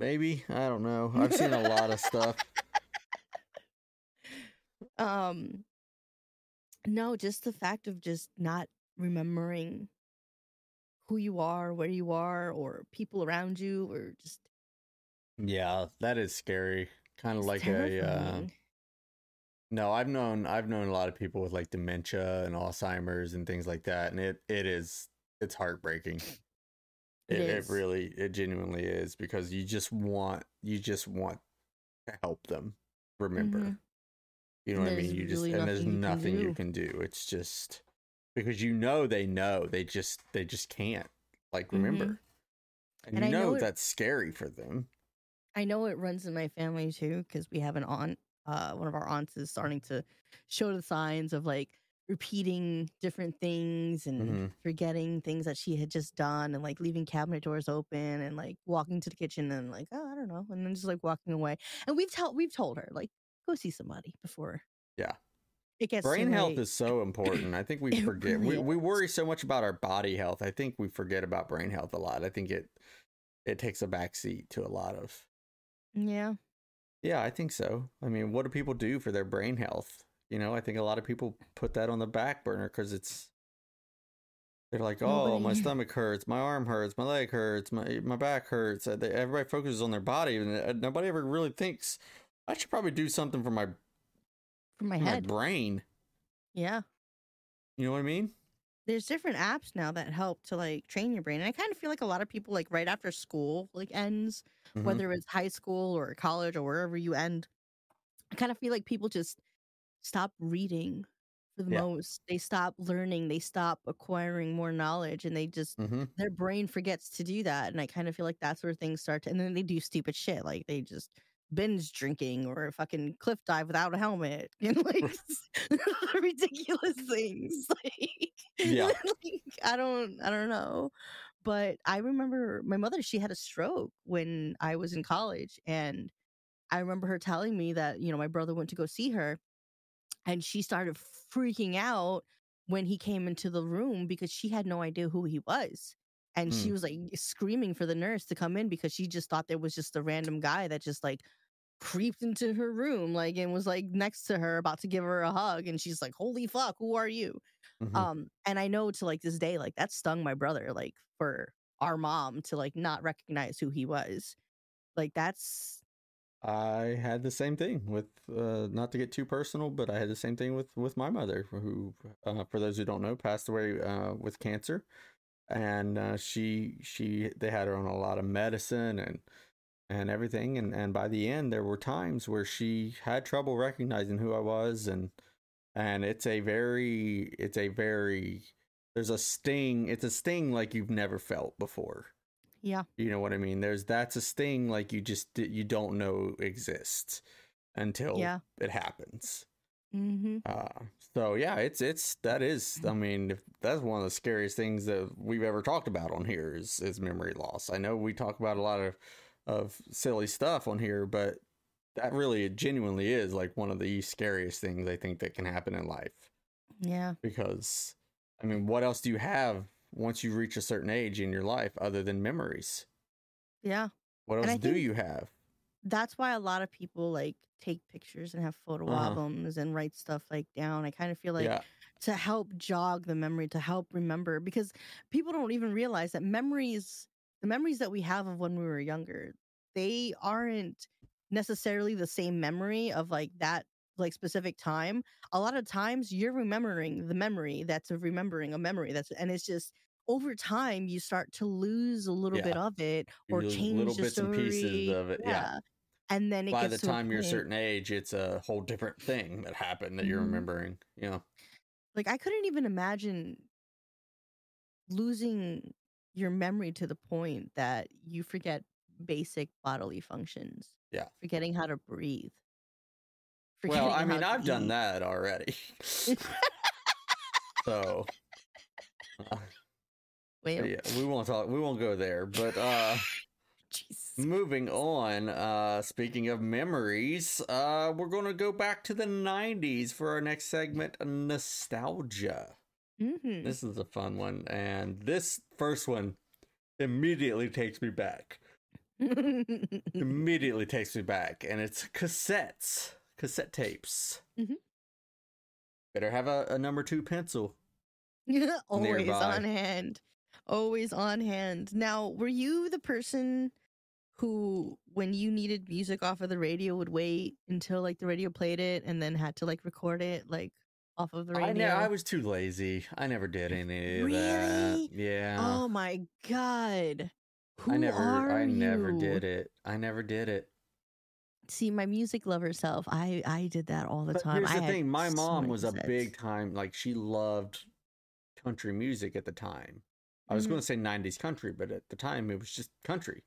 Maybe. I don't know. I've seen a lot of stuff. Um no, just the fact of just not remembering who you are, where you are, or people around you, or just Yeah, that is scary. Kind of like a uh, no, I've known I've known a lot of people with like dementia and Alzheimer's and things like that, and it it is it's heartbreaking. It It, really it genuinely is because you just want you just want to help them remember. Mhm. You know what I mean? You just really and there's nothing you can you can do. It's just because you know they know they just they just can't like remember, and, And you I know know it- that's scary for them. I know it runs in my family too because we have an aunt. Uh, one of our aunts is starting to show the signs of like repeating different things and Mhm. forgetting things that she had just done and like leaving cabinet doors open and like walking to the kitchen and like oh I don't know and then just like walking away. And we've told we've told her like go see somebody before. Yeah. It gets Brain health late. is so important. I think we forget. really we, we worry so much about our body health. I think we forget about brain health a lot. I think it it takes a backseat to a lot of. yeah. Yeah, I think so. I mean, what do people do for their brain health? You know, I think a lot of people put that on the back burner because it's. They're like, oh, my stomach hurts, my arm hurts, my leg hurts, my my back hurts. Uh, Everybody focuses on their body, and uh, nobody ever really thinks I should probably do something for my From my my head. brain. Yeah. You know what I mean? there's different apps now that help to like train your brain. And I kind of feel like a lot of people like right after school like ends, Mhm. whether it's high school or college or wherever you end, I kind of feel like people just stop reading for the Yeah. most. They stop learning, they stop acquiring more knowledge and they just Mm-hmm. their brain forgets to do that. And I kind of feel like that's where things start to, and then they do stupid shit. Like they just binge drinking or fucking cliff dive without a helmet and like ridiculous things. Like Yeah. like, I don't I don't know. But I remember my mother, she had a stroke when I was in college. And I remember her telling me that, you know, my brother went to go see her and she started freaking out when he came into the room because she had no idea who he was. And she Mm. was like screaming for the nurse to come in because she just thought there was just a random guy that just like creeped into her room like and was like next to her about to give her a hug and she's like holy fuck who are you Mhm. um and i know to like this day like that stung my brother like for our mom to like not recognize who he was like that's I had the same thing with, uh, not to get too personal, but I had the same thing with with my mother, who, uh, for those who don't know, passed away uh, with cancer, and uh, she she they had her on a lot of medicine and and everything, and and by the end there were times where she had trouble recognizing who I was, and and it's a very it's a very there's a sting it's a sting like you've never felt before yeah you know what I mean? There's that's a sting like you just you don't know exists until yeah it happens. Mm-hmm Uh, so yeah, it's it's that is I mean if, that's one of the scariest things that we've ever talked about on here is is memory loss. I know we talk about a lot of of silly stuff on here, but that really genuinely is like one of the scariest things I think that can happen in life yeah because I mean, what else do you have once you reach a certain age in your life other than memories? yeah What else do think- you have? That's why a lot of people like take pictures and have photo Uh-huh. albums and write stuff like down i kind of feel like yeah, to help jog the memory to help remember because people don't even realize that memories the memories that we have of when we were younger they aren't necessarily the same memory of like that like specific time a lot of times you're remembering the memory that's of remembering a memory that's and it's just over time you start to lose a little Yeah. bit of it or change little the bits and pieces of it, yeah. And then it by the to a time you're a certain age, it's a whole different thing that happened that you're Mhm. remembering. You know, like I couldn't even imagine losing your memory to the point that you forget basic bodily functions. Yeah. Forgetting how to breathe. well, I mean, I've done that already. so, uh, yeah, we won't talk. We won't go there. But uh, Jesus. moving on. Uh, speaking of memories, uh, we're going to go back to the '90s for our next segment, nostalgia. Mhm. This is a fun one, and this first one immediately takes me back. immediately takes me back, and it's cassettes, cassette tapes. Mhm. Better have a, a number two pencil. Always Nearby. on hand. Always on hand. Now, were you the person who, when you needed music off of the radio, would wait until like the radio played it and then had to like record it like off of the radio? I, ne- I was too lazy. I never did any of that. Really? Yeah. Oh my god. Who I never are I never did it. I never did it. See, my music lover self, I I did that all the But time. here's I the thing, my so mom was a big time like she loved country music at the time. I was Mhm. going to say 90s country, but at the time it was just country.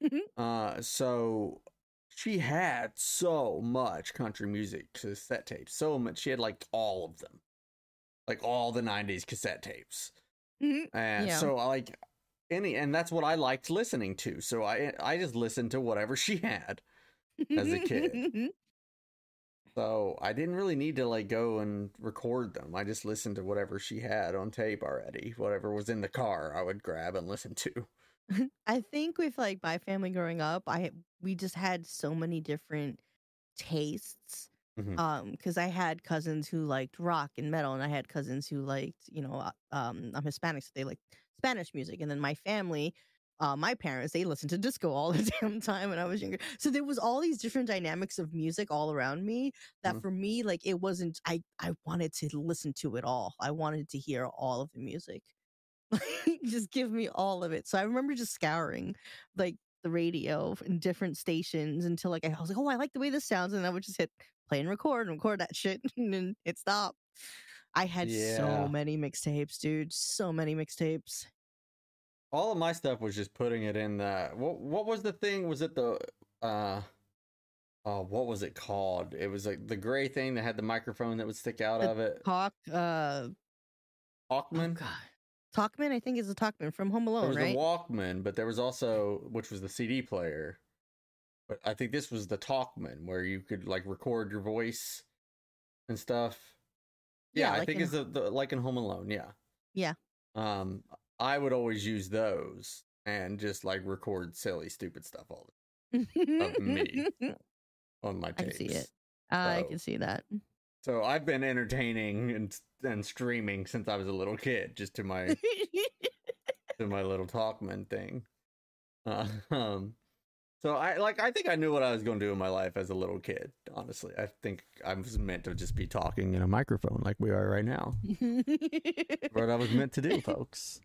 Mhm. uh so she had so much country music cassette tapes. So much she had like all of them. Like all the 90s cassette tapes. Mhm. And Yeah. so I like any and that's what I liked listening to. So I I just listened to whatever she had. As a kid. So I didn't really need to like go and record them. I just listened to whatever she had on tape already. Whatever was in the car, I would grab and listen to. I think with like my family growing up, I we just had so many different tastes. Mhm. Um, because I had cousins who liked rock and metal, and I had cousins who liked, you know, um, I'm Hispanic, so they like Spanish music, and then my family, uh, my parents, they listened to disco all the damn time when I was younger. So there was all these different dynamics of music all around me that Mhm. for me, like it wasn't. I I wanted to listen to it all. I wanted to hear all of the music. Like, just give me all of it. So I remember just scouring like the radio in different stations until like I was like, oh, I like the way this sounds, and I would just hit play and record and record that shit, and then it stopped. I had Yeah. so many mixtapes, dude. So many mixtapes. All of my stuff was just putting it in the what what was the thing? Was it the uh oh what was it called? It was like the gray thing that had the microphone that would stick out The of it. Talk, uh, oh god, Talkman. I think is a Talkman from Home Alone. There was right? the Walkman, but there was also which was the CD player. But I think this was the Talkman where you could like record your voice and stuff. Yeah, Yeah, I like think in- it's the, the like in Home Alone. Yeah. Yeah. Um, I would always use those and just like record silly, stupid stuff all of me. on my I tapes. can see it. I So- can see that. So I've been entertaining and and streaming since I was a little kid, just to my to my little Talkman thing. Uh, um, so I like I think I knew what I was going to do in my life as a little kid. Honestly, I think I was meant to just be talking in a microphone like we are right now. what I was meant to do, folks.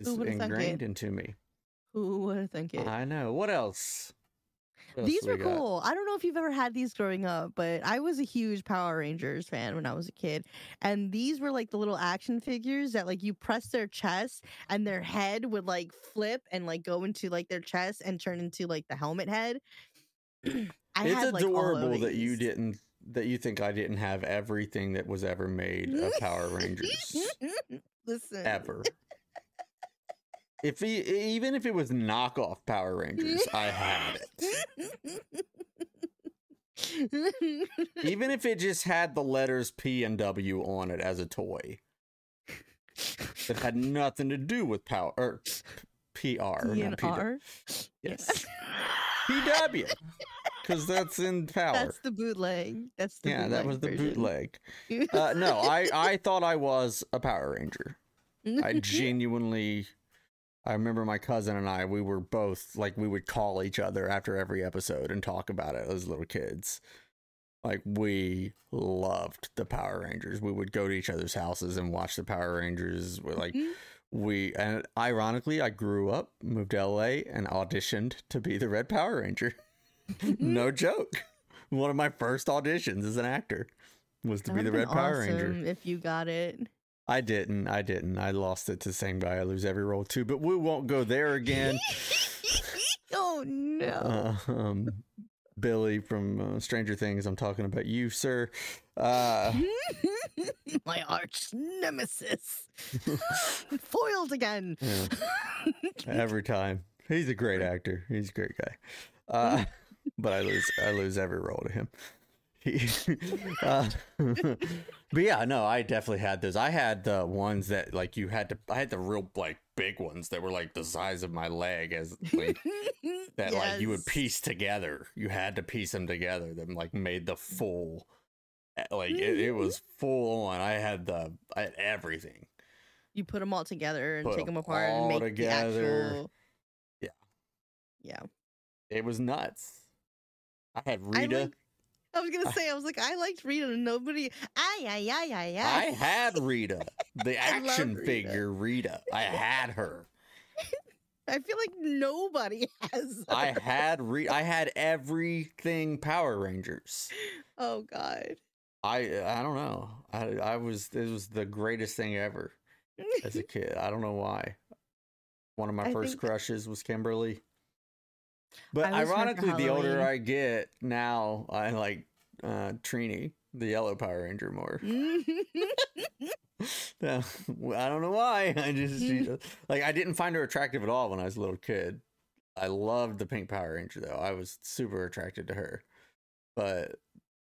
It's Who would've thunk ingrained it? into me. Who would have thunk it? I know. What else? What These were cool. I don't know if you've ever had these growing up, but I was a huge Power Rangers fan when I was a kid. And these were like the little action figures that like you press their chest and their head would like flip and like go into like their chest and turn into like the helmet head. I it's had, like, adorable that you didn't that you think I didn't have everything that was ever made of Power Rangers Listen. ever. If he, even if it was knockoff Power Rangers, I had it. Even if it just had the letters P and W on it as a toy, that had nothing to do with power or PR. not PW. Yes, PW, because that's in power. That's the bootleg. That's the yeah, that was the version. bootleg. Uh, no, I I thought I was a Power Ranger. I genuinely I remember my cousin and I we were both like we would call each other after every episode and talk about it as little kids. Like we loved the Power Rangers. We would go to each other's houses and watch the Power Rangers. We're like mm-hmm. we and ironically I grew up, moved to LA and auditioned to be the Red Power Ranger. Mm-hmm. no joke. One of my first auditions as an actor was to That be the Red Power Ranger. If you got it. I didn't. I didn't. I lost it to the same guy. I lose every role too. But we won't go there again. oh no. Uh, um, Billy from uh, Stranger Things. I'm talking about you, sir. Uh, My arch nemesis. Foiled again. yeah, every time. He's a great actor. He's a great guy. Uh, but I lose. I lose every role to him. Uh, but yeah, no, I definitely had those. I had the ones that like you had to. I had the real like big ones that were like the size of my leg, as like that like you would piece together. You had to piece them together. Them like made the full, eh, like it, it was full on. I had the I had everything. You put them all together and Put take 'em them apart and make together. the actual. Yeah. Yeah. It was nuts. I had I Rita. like- I was gonna say, I was like, I liked Rita. and Nobody. Ay, ay, ay, ay, I had Rita, the action Rita. figure Rita. I had her. I feel like nobody has. I had Rita. I had everything Power Rangers. Oh God. I I don't know. I I was it was the greatest thing ever as a kid. I don't know why. One of my I first crushes was Kimberly. But I was her for ironically, the older I get now, I like uh, Trini, the yellow Power Ranger, more. I don't know why. I just she, like I didn't find her attractive at all when I was a little kid. I loved the pink Power Ranger though. I was super attracted to her. But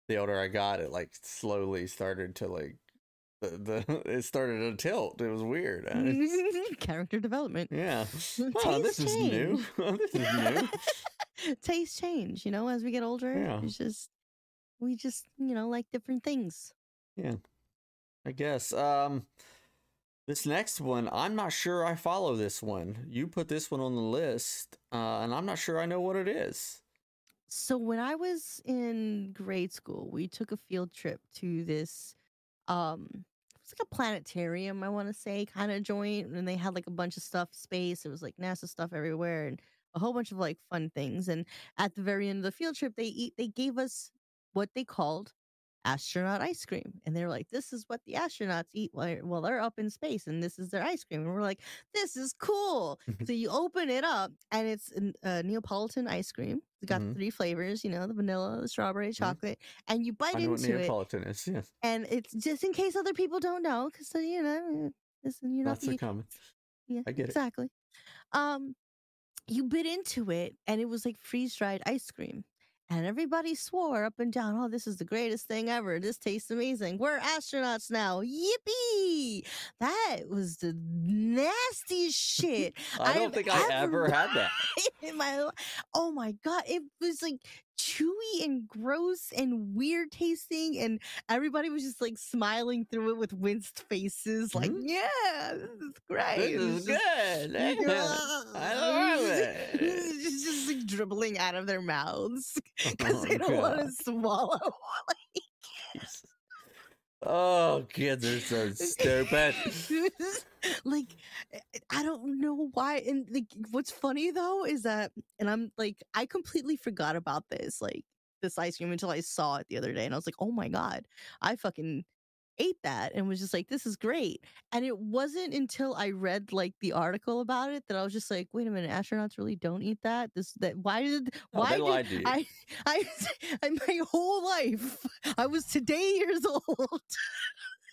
the older I got, it like slowly started to like the, the it started to tilt. It was weird. Character development. yeah. Oh, this is new. this is new. Taste change, you know, as we get older. Yeah. It's just we just, you know, like different things. Yeah. I guess. Um this next one, I'm not sure I follow this one. You put this one on the list, uh, and I'm not sure I know what it is. So when I was in grade school, we took a field trip to this um it was like a planetarium, I want to say, kind of joint, and they had like a bunch of stuff, space. It was like NASA stuff everywhere and a whole bunch of like fun things. And at the very end of the field trip, they eat they gave us what they called astronaut ice cream. And they're like, this is what the astronauts eat while, they're up in space, and this is their ice cream. And we're like, this is cool. so you open it up, and it's a Neapolitan ice cream. It's got Mhm. three flavors, you know, the vanilla, the strawberry, chocolate, and you bite I know into it. Neapolitan is. Yes, And it's just in case other people don't know, because you know, listen, you're not that's so the common. yeah, I get it. exactly. Um, you bit into it, and it was like freeze dried ice cream. And everybody swore up and down, "Oh, this is the greatest thing ever! This tastes amazing. We're astronauts now! Yippee!" That was the nastiest shit I don't I've think I ever ever had that. in my. Oh my god! It was like chewy and gross and weird tasting, and everybody was just like smiling through it with winced faces, like, Mhm. "Yeah, this is great. This is good. I love it. It's just like dribbling out of their mouths because Oh, they don't want to swallow. Oh, kids are so stupid. like I- don't know why. And like, what's funny though is that, and I'm like, I completely forgot about this, like this ice cream until I saw it the other day, and I was like, oh my god, I fucking ate that and was just like, this is great. And it wasn't until I read like the article about it that I was just like, wait a minute, astronauts really don't eat that. This that why did Oh, why did. I, I, I, my whole life, I was today years old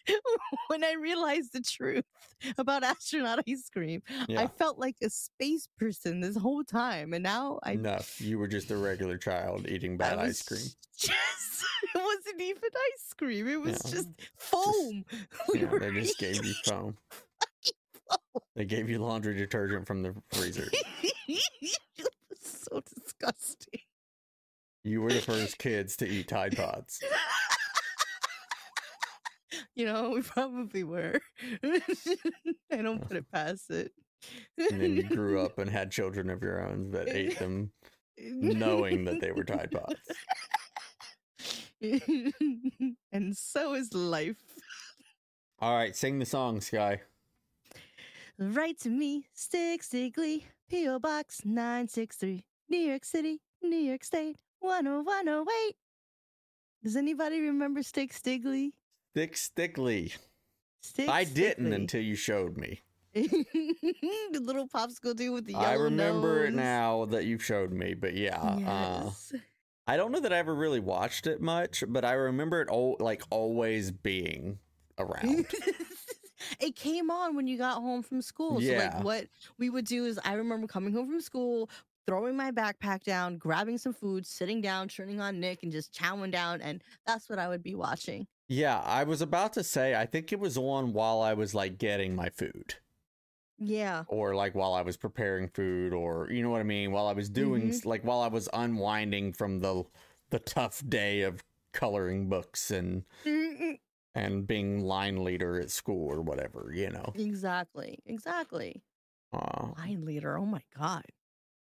when I realized the truth about astronaut ice cream. yeah. I felt like a space person this whole time, and now I. no, you were just a regular child eating bad ice cream. Just, it wasn't even ice cream. It was Yeah. just foam. We Yeah, they just gave you foam. They gave you laundry detergent from the freezer. it was so disgusting. You were the first kids to eat Tide Pods. You know, we probably were. I don't put it past it. And then you grew up and had children of your own that ate them knowing that they were Tide Pods. and so is life. All right, sing the song, Sky. Write to me, Stick Stickly, P.O. Box 963, New York City, New York State 10108. Does anybody remember Stick Stickly? Stick Stickly. Stick I didn't Stickly. until you showed me. the little popsicle dude with the yellow I remember it now that you've showed me, but yeah. Uh, I don't know that I ever really watched it much, but I remember it all like always being around. it came on when you got home from school. So Yeah. like what we would do is I remember coming home from school, throwing my backpack down, grabbing some food, sitting down, turning on Nick and just chowing down and that's what I would be watching. Yeah, I was about to say I think it was on while I was like getting my food. Yeah. or like while I was preparing food or you know what I mean while I was doing Mhm. like while I was unwinding from the the tough day of coloring books and and being line leader at school or whatever you know exactly. Exactly. uh Line leader. Oh my god.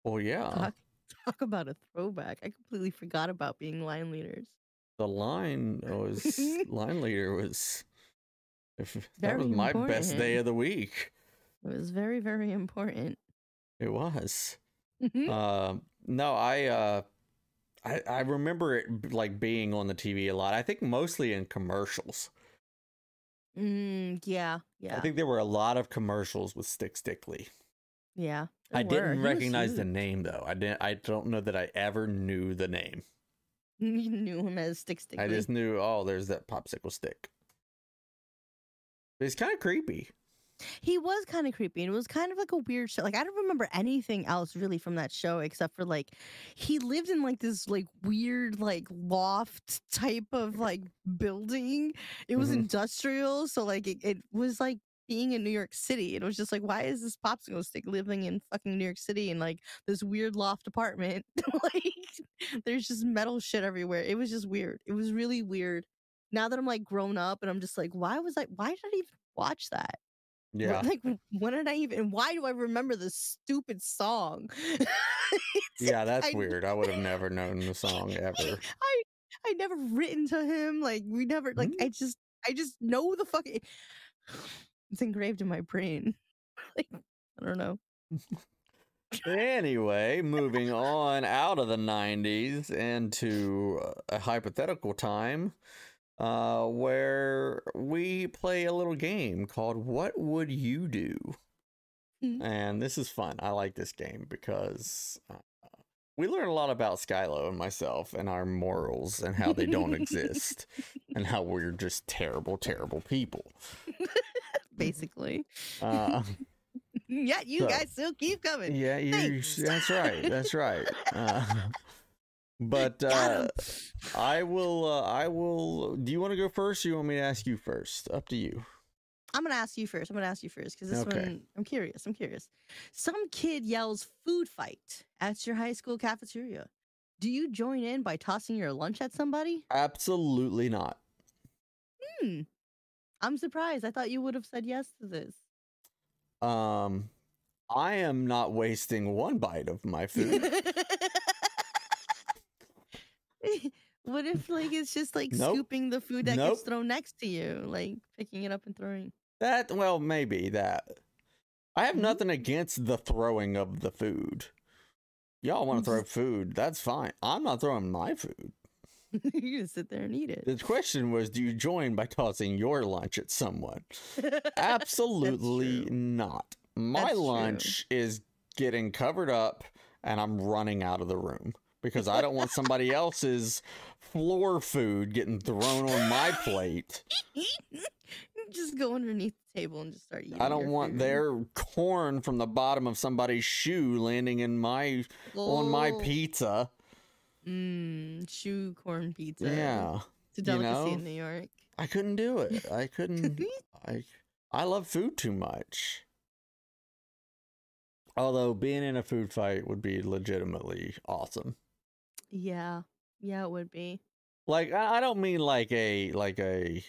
well yeah Talk, talk about a throwback. I completely forgot about being line leaders. The line was line leader was if that was my best day of the week It was very, very important. it was. Um, no, I uh, I I remember it like being on the TV a lot. I think mostly in commercials. mm, yeah. Yeah. I think there were a lot of commercials with Stick Stickly. yeah. I were. didn't He recognize the name though. I didn't. I don't know that I ever knew the name. You knew him as Stick Stickly. I just knew. Oh, there's that popsicle stick. It's kind of creepy. He was kind of creepy. and It was kind of like a weird show. Like I don't remember anything else really from that show except for like he lived in like this like weird like loft type of like building. It was Mhm. industrial, so like it, it was like being in New York City. It was just like, why is this popsicle stick living in fucking New York City in like this weird loft apartment? like there's just metal shit everywhere. It was just weird. It was really weird. Now that I'm like grown up and I'm just like, why was I why did I even watch that? Yeah, Like, when did I even? Why do I remember this stupid song? Yeah, that's I- weird. I would have never known the song ever. I I never written to him. Like we never. Like Mm. I just I just know the fucking. It's engraved in my brain. Like I don't know. Anyway, moving on out of the 90s into a hypothetical time uh, where we play a little game called What Would You Do? Mhm. And this is fun. I like this game because uh, we learn a lot about Skylo and myself and our morals and how they don't exist and how we're just terrible, terrible people. Basically. Uh, Yet you So- guys still keep coming. Yeah, you. That's right. That's right. Uh, but uh. I will. Uh, I will. Do you want to go first? Or you want me to ask you first? Up to you. I'm gonna ask you first. I'm gonna ask you first because this Okay. one I'm curious. I'm curious. Some kid yells "food fight" at your high school cafeteria. Do you join in by tossing your lunch at somebody? Absolutely not. Hmm. I'm surprised. I thought you would have said yes to this. Um, I am not wasting one bite of my food. what if like it's just like Nope. scooping the food that Nope. gets thrown next to you, like picking it up and throwing? that well, maybe that. I have Mhm. nothing against the throwing of the food. Y'all want to throw food? That's fine. I'm not throwing my food. you just sit there and eat it. The question was, do you join by tossing your lunch at someone? Absolutely not. My That's true. lunch is getting covered up and I'm running out of the room because I don't want somebody else's floor food getting thrown on my plate. just go underneath the table and just start eating. I don't your want food. their corn from the bottom of somebody's shoe landing in my on my Oh, pizza. Mm, shoe corn pizza. Yeah. It's a delicacy know? in New York. I couldn't do it. I couldn't I I love food too much. Although being in a food fight would be legitimately awesome. yeah. Yeah, it would be. Like I I don't mean like a like a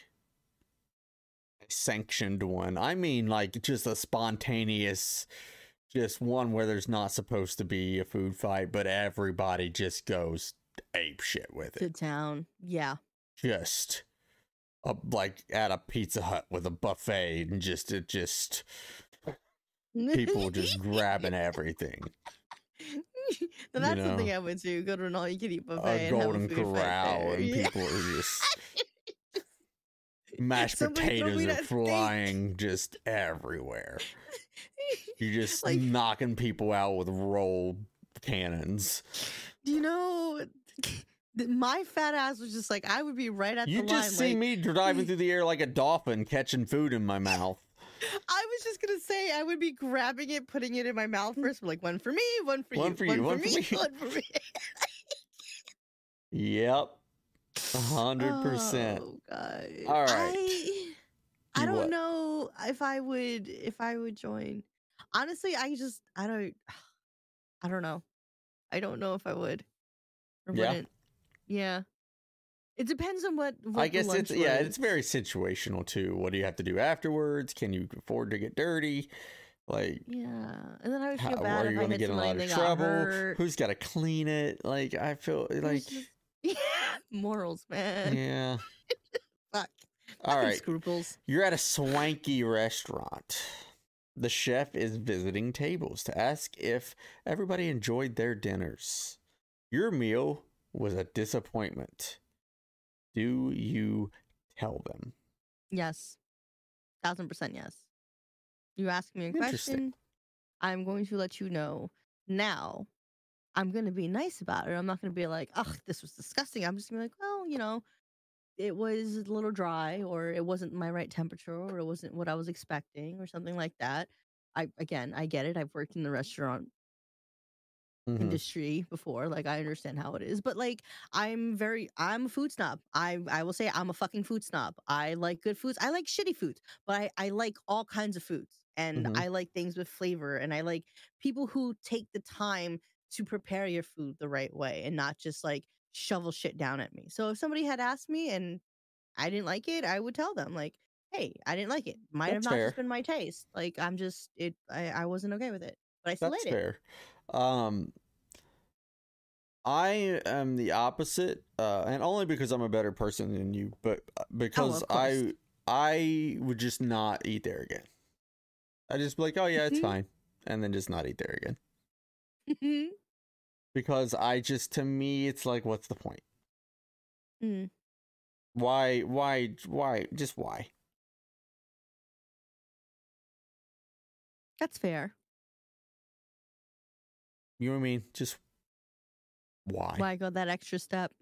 sanctioned one. I mean like just a spontaneous just one where there's not supposed to be a food fight, but everybody just goes ape shit with To it. town. Yeah. Just uh, like at a Pizza Hut with a buffet and just it just people just grabbing everything. Now, that's know, something I would do. Go to an all-you-can-eat buffet a and have a golden food fight corral and Yeah. people are just mashed Somebody potatoes are flying just everywhere. You're just Like- knocking people out with roll cannons. Do you know? My fat ass was just like I would be right at You the line. You just see like, me driving through the air like a dolphin catching food in my mouth. I was just gonna say I would be grabbing it, putting it in my mouth mm. first, like one for me, one for One you, for you, one for me, me. one for me. Yep. A hundred percent. Oh god. All right. I, I don't what? know if I would if I would join. Honestly, I just I don't I don't know. I don't know if I would or Yeah. wouldn't. Yeah. It depends on what, what I guess it's yeah, was. it's very situational too. What do you have to do afterwards? Can you afford to get dirty? Like Yeah. And then I would how, feel bad are you going to get in a lot of trouble? Who's got to clean it? Like I feel like just- yeah, morals, man. yeah. Fuck. All right. Scruples. You're at a swanky restaurant. The chef is visiting tables to ask if everybody enjoyed their dinners. Your meal was a disappointment. Do you tell them? Yes. Thousand percent yes. You ask me a question, I'm going to let you know. Now, I'm going to be nice about it. I'm not going to be like, oh, this was disgusting. I'm just going to be like, well, you know, it was a little dry or it wasn't my right temperature or it wasn't what I was expecting or something like that. I, again, I get it. I've worked in the restaurant Mhm. industry before like i understand how it is but like i'm very i'm a food snob i i will say i'm a fucking food snob i like good foods i like shitty foods but i i like all kinds of foods and Mhm. i like things with flavor and i like people who take the time to prepare your food the right way and not just like shovel shit down at me so if somebody had asked me and i didn't like it i would tell them like hey i didn't like it might have not fair. just been my taste like i'm just it i, I wasn't okay with it but i still That's ate it fair. Um, I am the opposite, uh, and only because I'm a better person than you, but uh, because Oh, I. I would just not eat there again. I just be like, oh yeah, it's Mhm. fine, and then just not eat there again because I just to me it's like, what's the point? Mm. Why? Why? Why? Just why? that's fair You know what I mean? Just why? why go that extra step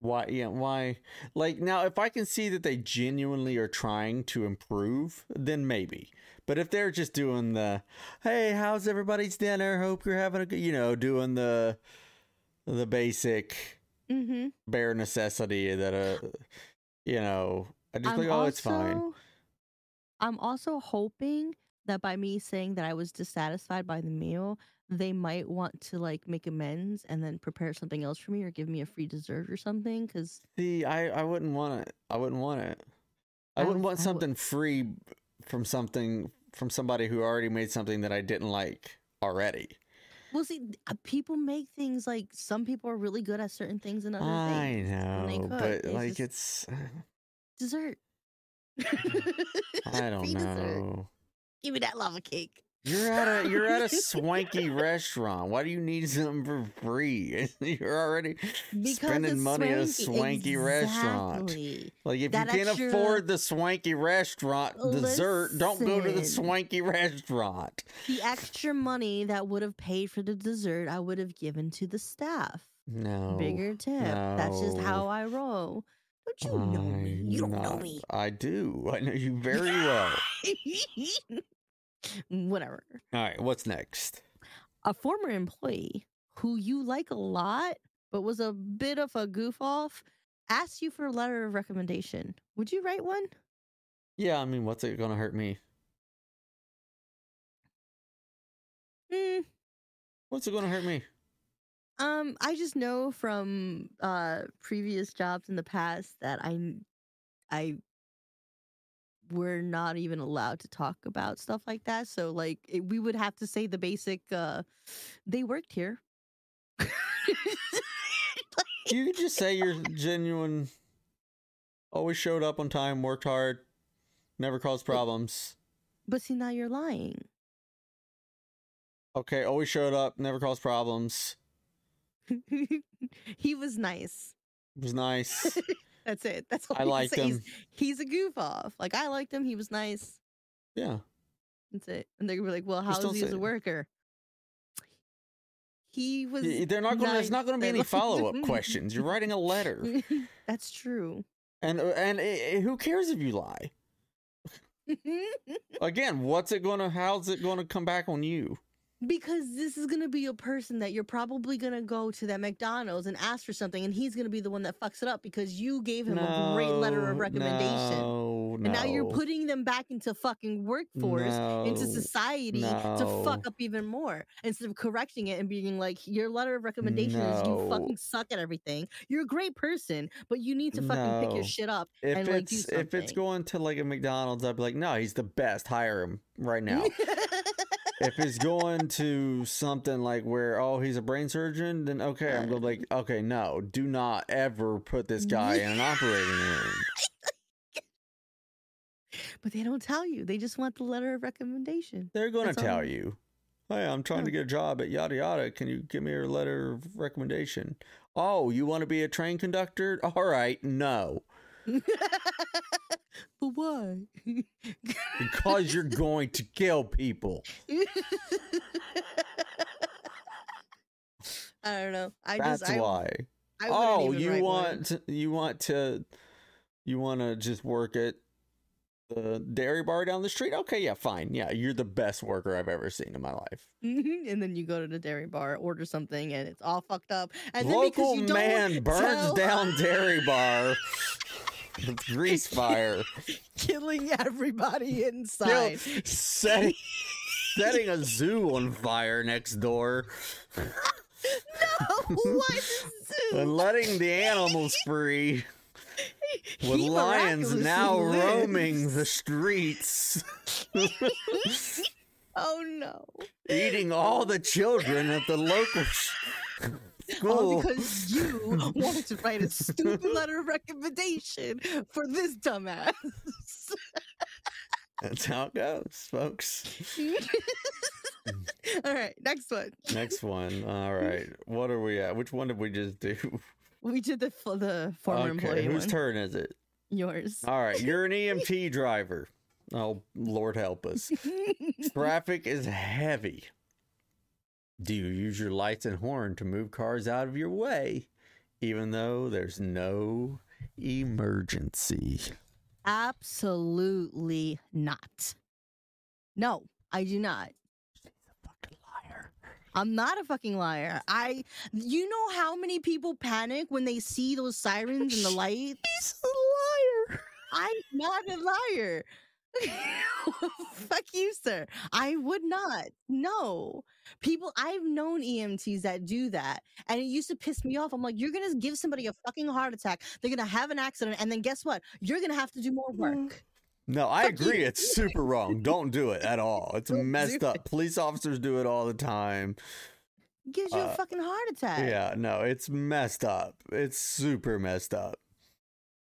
Why? Yeah, why? Like now, if I can see that they genuinely are trying to improve, then maybe. But if they're just doing the, "Hey, how's everybody's dinner? Hope you're having a good," you know, doing the, the basic mm-hmm bare necessity that uh, you know, I just like, oh, it's fine. I'm also hoping that by me saying that I was dissatisfied by the meal, they might want to like make amends and then prepare something else for me or give me a free dessert or something. Because See, I I wouldn't want it. I wouldn't want it. I, I wouldn't want I would- something free from something from somebody who already made something that I didn't like already. well, see, uh, people make things like some people are really good at certain things and other I things. they know, but It's like it's dessert. I don't Free dessert. know. Give me that lava cake. You're at a you're at a swanky restaurant. Why do you need something for free? You're already Because spending money at a swanky. swanky restaurant. Like if That you can't afford the swanky restaurant dessert, don't go to the swanky restaurant. The extra money that would have paid for the dessert, I would have given to the staff. No. Bigger tip. That's just how I roll. Don't you know me? You don't know me. I do. I know you very well. Whatever. All right, what's next? A former employee who you like a lot, but was a bit of a goof off, asked you for a letter of recommendation. Would you write one? Yeah, I mean, what's it gonna hurt me? Hmm. What's it gonna hurt me? Um, I just know from uh previous jobs in the past that I I we're not even allowed to talk about stuff like that. So like it, we would have to say the basic uh they worked here. You could just say you're genuine. Always showed up on time, worked hard, never caused problems. but see now you're lying. Okay, always showed up, never caused problems. he was nice. It was nice. That's it. That's all I liked say. He's, him. he's a goof off. Like I liked him. He was nice. Yeah. That's it. And they're gonna be like, "Well, how is he as a worker?" He was. They're not going. to There's not going to be any follow up questions. You're writing a letter, That's true. and uh, and uh, who cares if you lie? Again, what's it going to? How's it going to come back on you? Because this is gonna be a person that you're probably gonna go to that McDonald's and ask for something, and he's gonna be the one that fucks it up because you gave him a great letter of recommendation. No, And now you're putting them back into fucking workforce, into no, society to fuck up even more. Instead of correcting it and being like, your letter of recommendation is you fucking suck at everything. You're a great person, but you need to fucking pick your shit up If and like do something. if it's going to like a McDonald's, I'd be like, no, he's the best. Hire him right now. if it's going to something like where oh he's a brain surgeon, then okay, I'm to be like okay, no, do not ever put this guy in an operating room. but they don't tell you. They just want the letter of recommendation. They're going to That's all. tell you, hey, I'm trying to get a job at yada yada. Can you give me your letter of recommendation? Oh, you want to be a train conductor? All right, no, but why? because you're going to kill people. I don't know. I That's just I, why. I oh, you one. want to, you want to you want to just work at the dairy bar down the street? Okay, yeah, fine. Yeah, you're the best worker I've ever seen in my life. and then you go to the dairy bar, order something, and it's all fucked up. And then Local because you don't man burns tell- down dairy bar grease fire, killing everybody Kill- inside. setting setting a zoo on fire next door no, what is and letting the animals free. With He lions now miraculously roaming the streets. oh no! eating all the children at the local sh- All because you wanted to write a stupid letter of recommendation for this dumbass. That's how it goes, folks. All right, next one. Next one. All right. What are we at? Which one did we just do? We did the the former employee Whose one. turn is it? Yours. All right. You're an EMT driver. Oh, Lord help us. Traffic is heavy. Do you use your lights and horn to move cars out of your way, even though there's no emergency? Absolutely not. No, I do not. She's a fucking liar. I'm not a fucking liar. I you know how many people panic when they see those sirens and the lights? He's a liar. I'm not a liar. Fuck you, sir. I would not. No. People, I've known EMTs that do that. And it used to piss me off. I'm like, you're going to give somebody a fucking heart attack. They're going to have an accident. And then guess what? You're going to have to do more work. No, I Fuck agree. you. It's super wrong. Don't do it at all. It's Don't messed up. Police officers do it all the time. Gives you Uh, a fucking heart attack. Yeah, no, it's messed up. It's super messed up.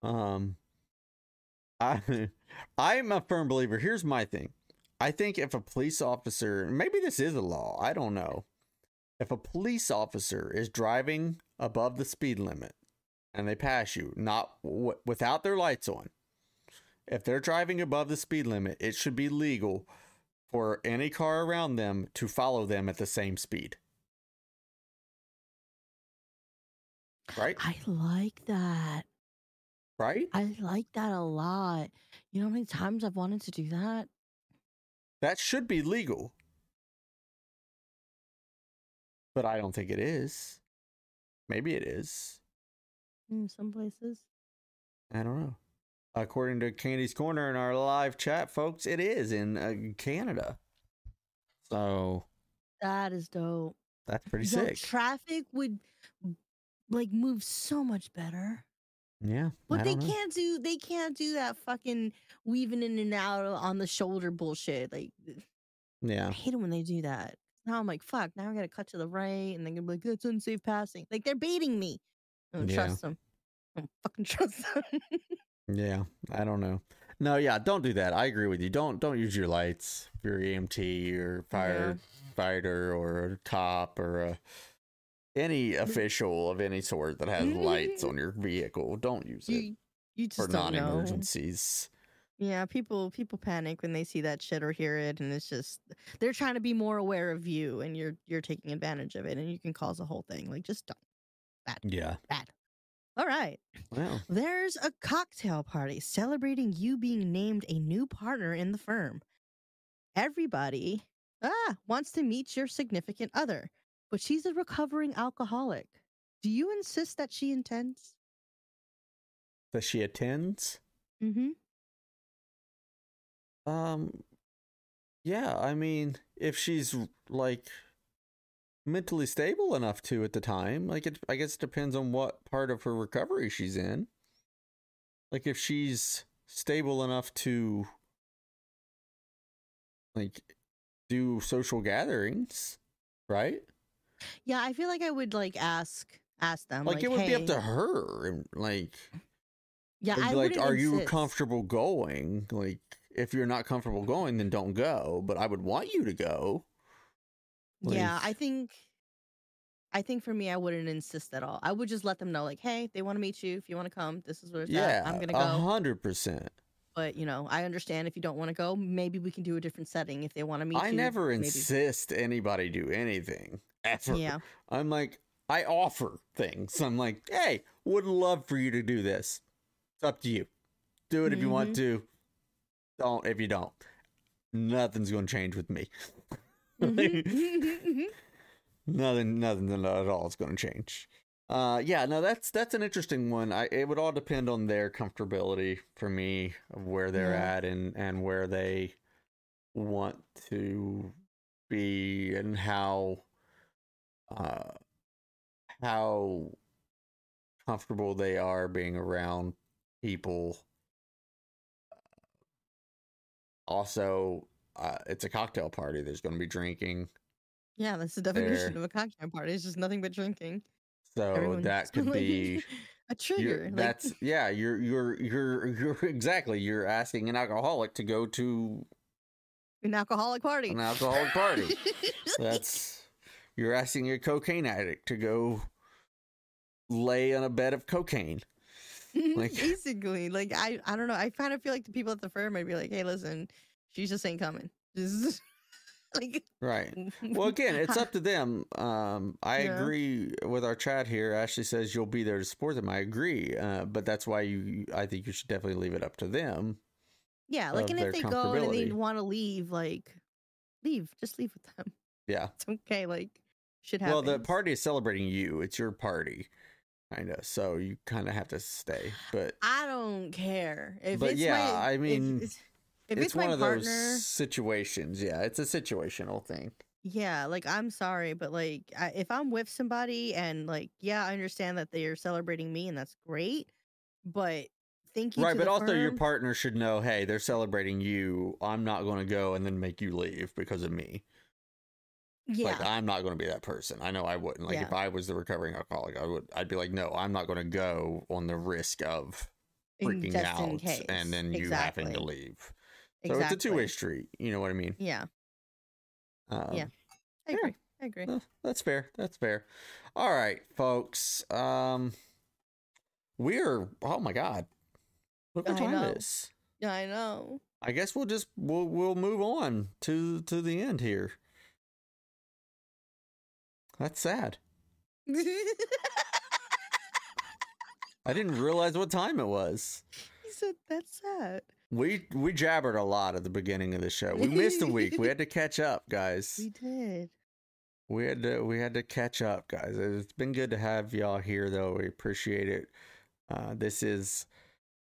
Um I I'm a firm believer. Here's my thing. I think if a police officer, maybe this is a law, I don't know. If a police officer is driving above the speed limit and they pass you, not without their lights on, if they're driving above the speed limit, it should be legal for any car around them to follow them at the same speed. Right? I like that. Right? I like that a lot. You know how many times I've wanted to do that? That should be legal. But I don't think it is. Maybe it is. In some places. I don't know. According to Candy's Corner in our live chat, folks, it is in uh, Canada. So That is dope. that's pretty sick. Traffic would like move so much better. Yeah. But they know. can't do they can't do that fucking weaving in and out on the shoulder bullshit. Like Yeah. I hate it when they do that. Now I'm like, fuck, now I gotta cut to the right and they're gonna be like, that's unsafe passing. Like they're baiting me. I don't Yeah. trust them. I don't fucking trust them. Yeah. I don't know. No, yeah, don't do that. I agree with you. Don't don't use your lights if you're EMT or firefighter or a cop or a any official of any sort that has lights on your vehicle, don't use it You you for just don't non-emergencies. Yeah, people people panic when they see that shit or hear it, and it's just they're trying to be more aware of you, and you're you're taking advantage of it, and you can cause a whole thing. Like, just don't. Yeah. Bad. All right. Well, There's a cocktail party celebrating you being named a new partner in the firm. Everybody ah wants to meet your significant other, but she's a recovering alcoholic. Do you insist that she attends? that she attends. Mm-hmm. Um, yeah. I mean, if she's like mentally stable enough to at the time, like it, I guess it depends on what part of her recovery she's in. Like if she's stable enough to like do social gatherings, right? Yeah, I feel like I would like ask ask them. like, Like, it would be up to her and like Yeah, I like, are you comfortable going? Like, if you're not comfortable mm-hmm. going, then don't go. But I would want you to go. Yeah, I think I think for me I wouldn't insist at all. I would just let them know like, "Hey, they want to meet you. If you want to come, this is where it's Yeah, at. I'm going to a go." hundred percent. But, you know, I understand if you don't want to go, maybe we can do a different setting if they want to meet I you. never maybe. insist anybody do anything ever. Yeah. I'm like, I offer things. I'm like, hey, would love for you to do this. It's up to you. Do it if you want Mhm. to. Don't if you don't. Nothing's gonna change with me. Mhm. nothing nothing at all is going to change uh yeah no that's that's an interesting one i it would all depend on their comfortability for me of where they're Yeah. at and and where they want to be and how uh how comfortable they are being around people also uh, it's a cocktail party there's going to be drinking yeah, that's the definition There. of a cocktail party. It's just nothing but drinking. so Everyone's that could be a trigger. like- that's yeah. You're you're you're you're exactly. You're asking an alcoholic to go to an alcoholic party. an alcoholic party. That's you're asking a cocaine addict to go lay on a bed of cocaine. like- basically like i i don't know i kind of feel like the people at the firm might be like hey listen she just ain't coming just like Right. Well, again, it's up to them. Um, I Yeah. agree with our chat here. Ashley says you'll be there to support them. I agree, uh, but that's why you. I think you should definitely leave it up to them. yeah like and if they go and they want to leave like leave just leave with them Yeah. it's okay like shit happens Well, the party is celebrating you. It's your party, kind of. So you kind of have to stay. But i don't care if But it's yeah, my, I mean, if, if it's, it's, one of partner those situations. Yeah, it's a situational thing. Yeah, like I'm sorry, but like I, if I'm with somebody and like yeah, I understand that they are celebrating me and that's great, but thank you. right, but also your partner should know, hey, they're celebrating you. I'm not going to go and then make you leave because of me. Yeah, Like I'm not going to be that person. I know I wouldn't. Like if I was the recovering alcoholic, I would. I'd be like, no, I'm not going to go on the risk of freaking just out and then you having to Exactly. leave. So exactly. it's a two way street. You know what I mean? Yeah, Um, Yeah. I Yeah. agree. I agree. That's fair. That's fair. All right, folks. Um, we're oh my god, look what I time know. it is. Yeah, I know. I guess we'll just we'll we'll move on to to the end here. That's sad. I didn't realize what time it was. He said that's sad. We we jabbered a lot at the beginning of the show. We missed a week. We had to catch up, guys. We did. We had to we had to catch up, guys. It's been good to have y'all here, though. We appreciate it. Uh, this is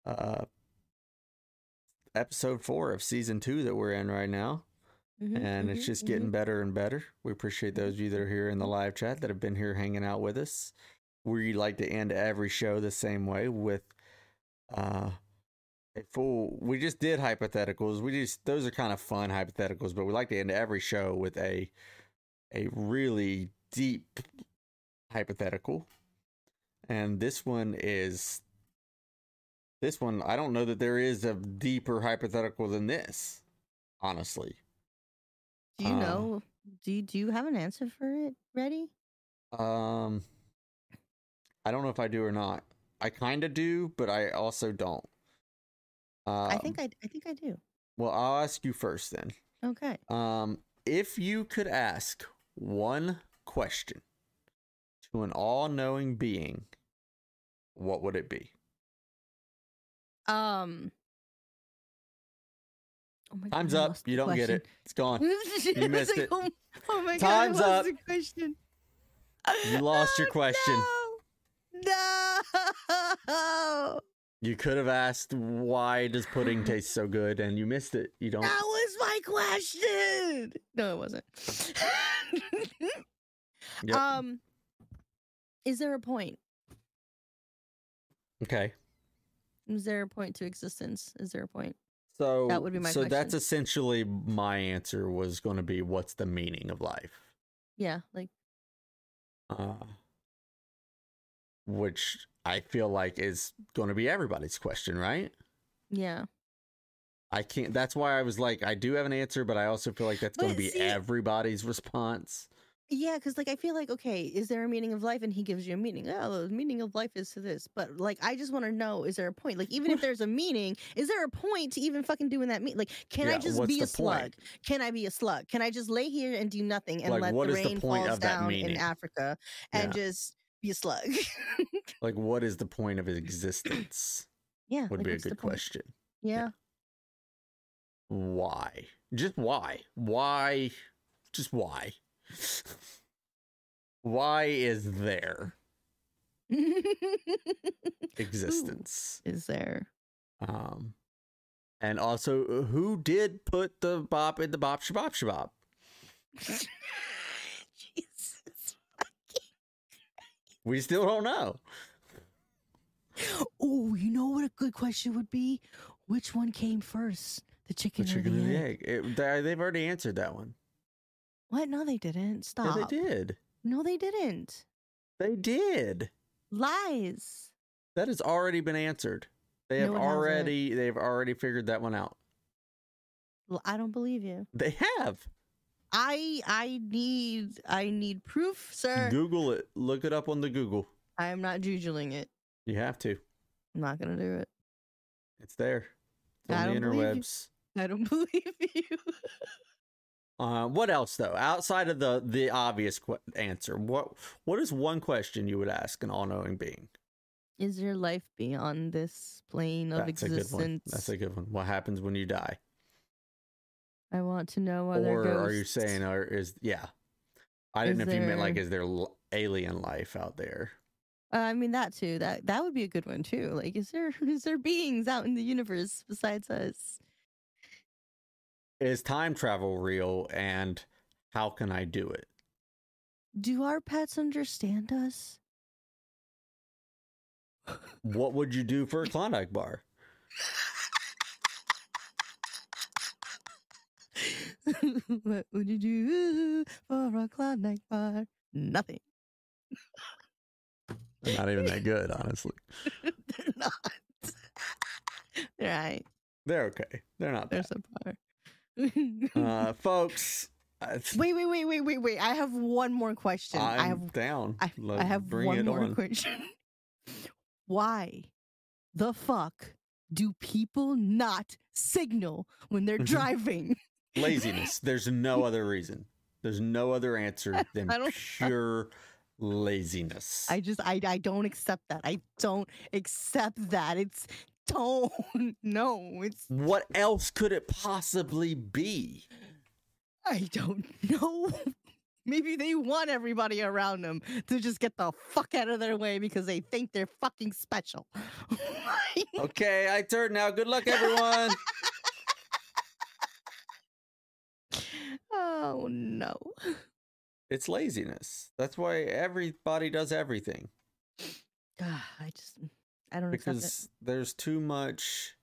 uh, episode four of season two that we're in right now, Mhm, and it's mhm, just getting better and better. We appreciate those of you that are here in the live chat that have been here hanging out with us. We like to end every show the same way with uh, a full. We just did hypotheticals. We just those are kind of fun hypotheticals, but we like to end every show with a a really deep hypothetical. And this one is this one I don't know that there is a deeper hypothetical than this, honestly. Do you uh, know? Do you, do you have an answer for it ready? Um, I don't know if I do or not. I kind of do, but I also don't. Um, I think I I think I do. Well, I'll ask you first then. Okay. Um, if you could ask one question to an all-knowing being, what would it be? Um. Oh my God, Time's up. You don't get it. It's gone. You missed like, it. Oh, oh my Time's God! I up. the question. You lost your Oh, question. No. no. You could have asked why does pudding taste so good, and you missed it. You don't. That was my question. No, it wasn't. Yep. Um, is there a point? Okay. Is there a point to existence? Is there a point? So That would be my So that's essentially my answer was going to be what's the meaning of life? Yeah, like Uh, which I feel like is going to be everybody's question, right? yeah. I can't. That's why I was like, I do have an answer, but I also feel like that's going to be see- everybody's response. Yeah, because like I feel like okay, is there a meaning of life? And he gives you a meaning. Oh, the meaning of life is to this. But like, I just want to know: is there a point? Like, even if there's a meaning, is there a point to even fucking doing that? Mean like, can I just be a slug? point? Can I be a slug? Can I just lay here and do nothing and Like, let the rain point falls down in? Africa and Yeah. just be a slug? Like, what is the point of existence? yeah, Would like, be a good question. Yeah. Why? Just why? Why? Just why? Why is there existence? Is there? Um, and also, who did put the bop in the bop shabop shabop? Jesus. We still don't know. Oh, you know what a good question would be? Which one came first? The chicken, The or the and the egg? egg. It- they- they've already answered that one. What? No, they didn't. Stop. Yeah, they did. No, they didn't. They did. Lies. That has already been answered. They have No, already. They've already figured that one out. I don't believe you. They have. I I need I need proof, sir. Google it. Look it up on the Google. I am not jujuling it. You have to. I'm not gonna do it. It's there. It's I on the don't believe you. interwebs. I don't believe you. Uh, what else though? Outside of the the obvious qu- answer, what what is one question you would ask an all knowing being? Is there life beyond this plane of That's a good one. existence? That's a good one. What happens when you die? I want to know other or ghosts. are you saying, or is yeah? I didn't Is know if you meant like, is there alien life out there? Uh, I mean that too. That that would be a good one too. Like, is there is there beings out in the universe besides us? Is time travel real, and how can I do it? Do our pets understand us? What would you do for a Klondike bar? what would you do for a Klondike bar? Nothing. They're not even that good, honestly. They're not. They're right. They're okay. They're not They're bad. subpar. Uh, folks, wait, wait, wait, wait, wait, wait. I have one more question. I'm I have down. I, I have one more on. question. Why the fuck do people not signal when they're Mhm. driving? Laziness. There's no other reason. There's no other answer than I don't- pure laziness. I just I I don't accept that. I don't accept that. It's don't no. It's what else could it possibly be? I don't know. Maybe they want everybody around them to just get the fuck out of their way because they think they're fucking special. Okay, I turn now. Good luck, everyone. oh no. it's laziness. That's why everybody does everything Ah, I just I don't accept it. because there's too much.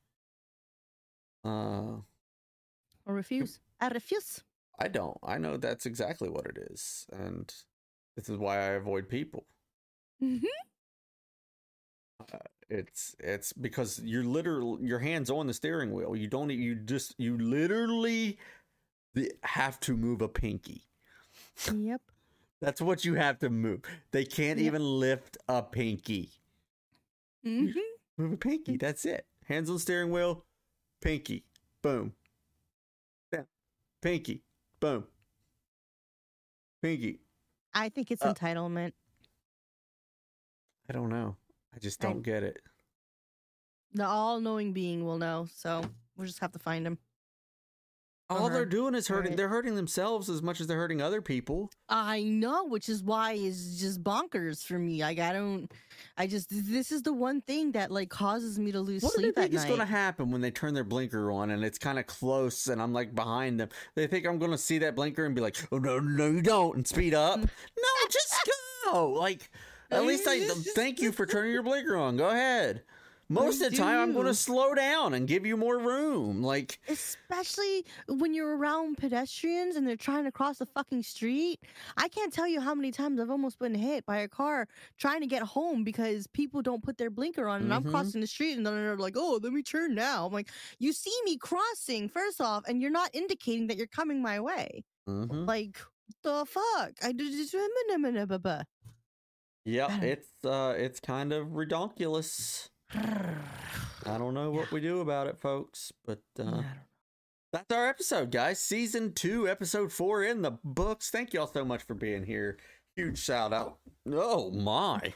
Uh, Or refuse. I refuse. I don't. I know that's exactly what it is, and this is why I avoid people. Mhm. It's it's because you're literally your hands on the steering wheel. You don't. You just you literally have to move a pinky. Yep. That's what you have to move. They can't Yeah. even lift a pinky. Mhm. Move a pinky. That's it. Hands on steering wheel. Pinky. Boom. Down. Pinky. Boom. Pinky. I think it's Uh, entitlement. I don't know. I just don't get it. The all-knowing being will know, so we'll just have to find him. All they're Uh-huh. doing is hurting. Right. They're hurting themselves as much as they're hurting other people. I know, which is why it's just bonkers for me. Like I don't, I just this is the one thing that like causes me to lose What do they sleep at think is going to happen when they turn their blinker on and it's kind of close and I'm like behind them? They think I'm going to see that blinker and be like, "Oh no, no, you don't," and speed up. no, just go. Like, at least I thank you for turning your blinker on. Go ahead. Most of the time, I'm going to slow down and give you more room. Like, Especially when you're around pedestrians and they're trying to cross the fucking street. I can't tell you how many times I've almost been hit by a car trying to get home because people don't put their blinker on and I'm Mhm. crossing the street and then they're like, oh, let me turn now. I'm like, you see me crossing, first off, and you're not indicating that you're coming my way. mhm. Like, the fuck? I did just. yeah, it's uh, it's kind of redonkulous. I don't know what we do about it, folks, but uh, That's our episode, guys. Season two, episode four in the books. Thank y'all so much for being here. Huge shout out. Oh my.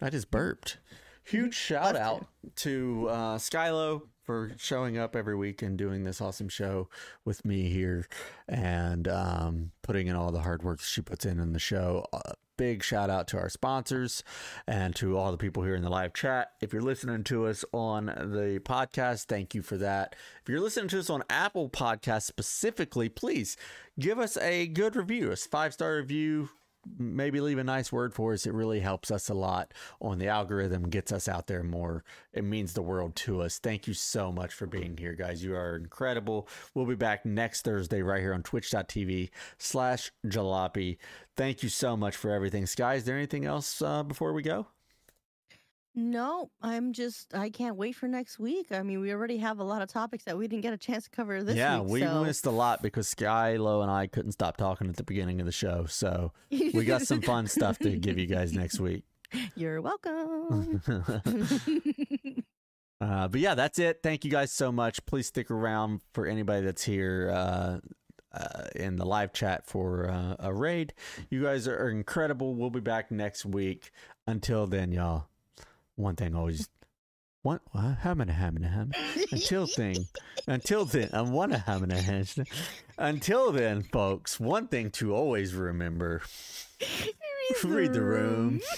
I just burped. Huge shout Bless out to uh, Skylo for showing up every week and doing this awesome show with me here and um, putting in all the hard work she puts in in the show. Uh, big shout out to our sponsors and to all the people here in the live chat. If you're listening to us on the podcast, thank you for that. If you're listening to us on Apple Podcasts specifically, please give us a good review, a five star review. Maybe leave a nice word for us. It really helps us a lot on the algorithm, gets us out there more. It means the world to us. Thank you so much for being here, guys. You are incredible. We'll be back next Thursday right here on twitch.tv slash jalopy. Thank you so much for everything. Sky, is there anything else uh, before we go? No, I'm just I can't wait for next week. I mean, we already have a lot of topics that we didn't get a chance to cover this yeah, week. we so. missed a lot because Skylo and I couldn't stop talking at the beginning of the show. So we got some fun stuff to give you guys next week. You're welcome. Uh, but yeah, that's it. Thank you guys so much. Please stick around for anybody that's here uh, uh, in the live chat for uh, a raid. You guys are incredible. We'll be back next week. Until then, y'all, one thing always. One, how many, how many, how many? Until thing, until then, I want to have an Until then, folks, one thing to always remember: read the room.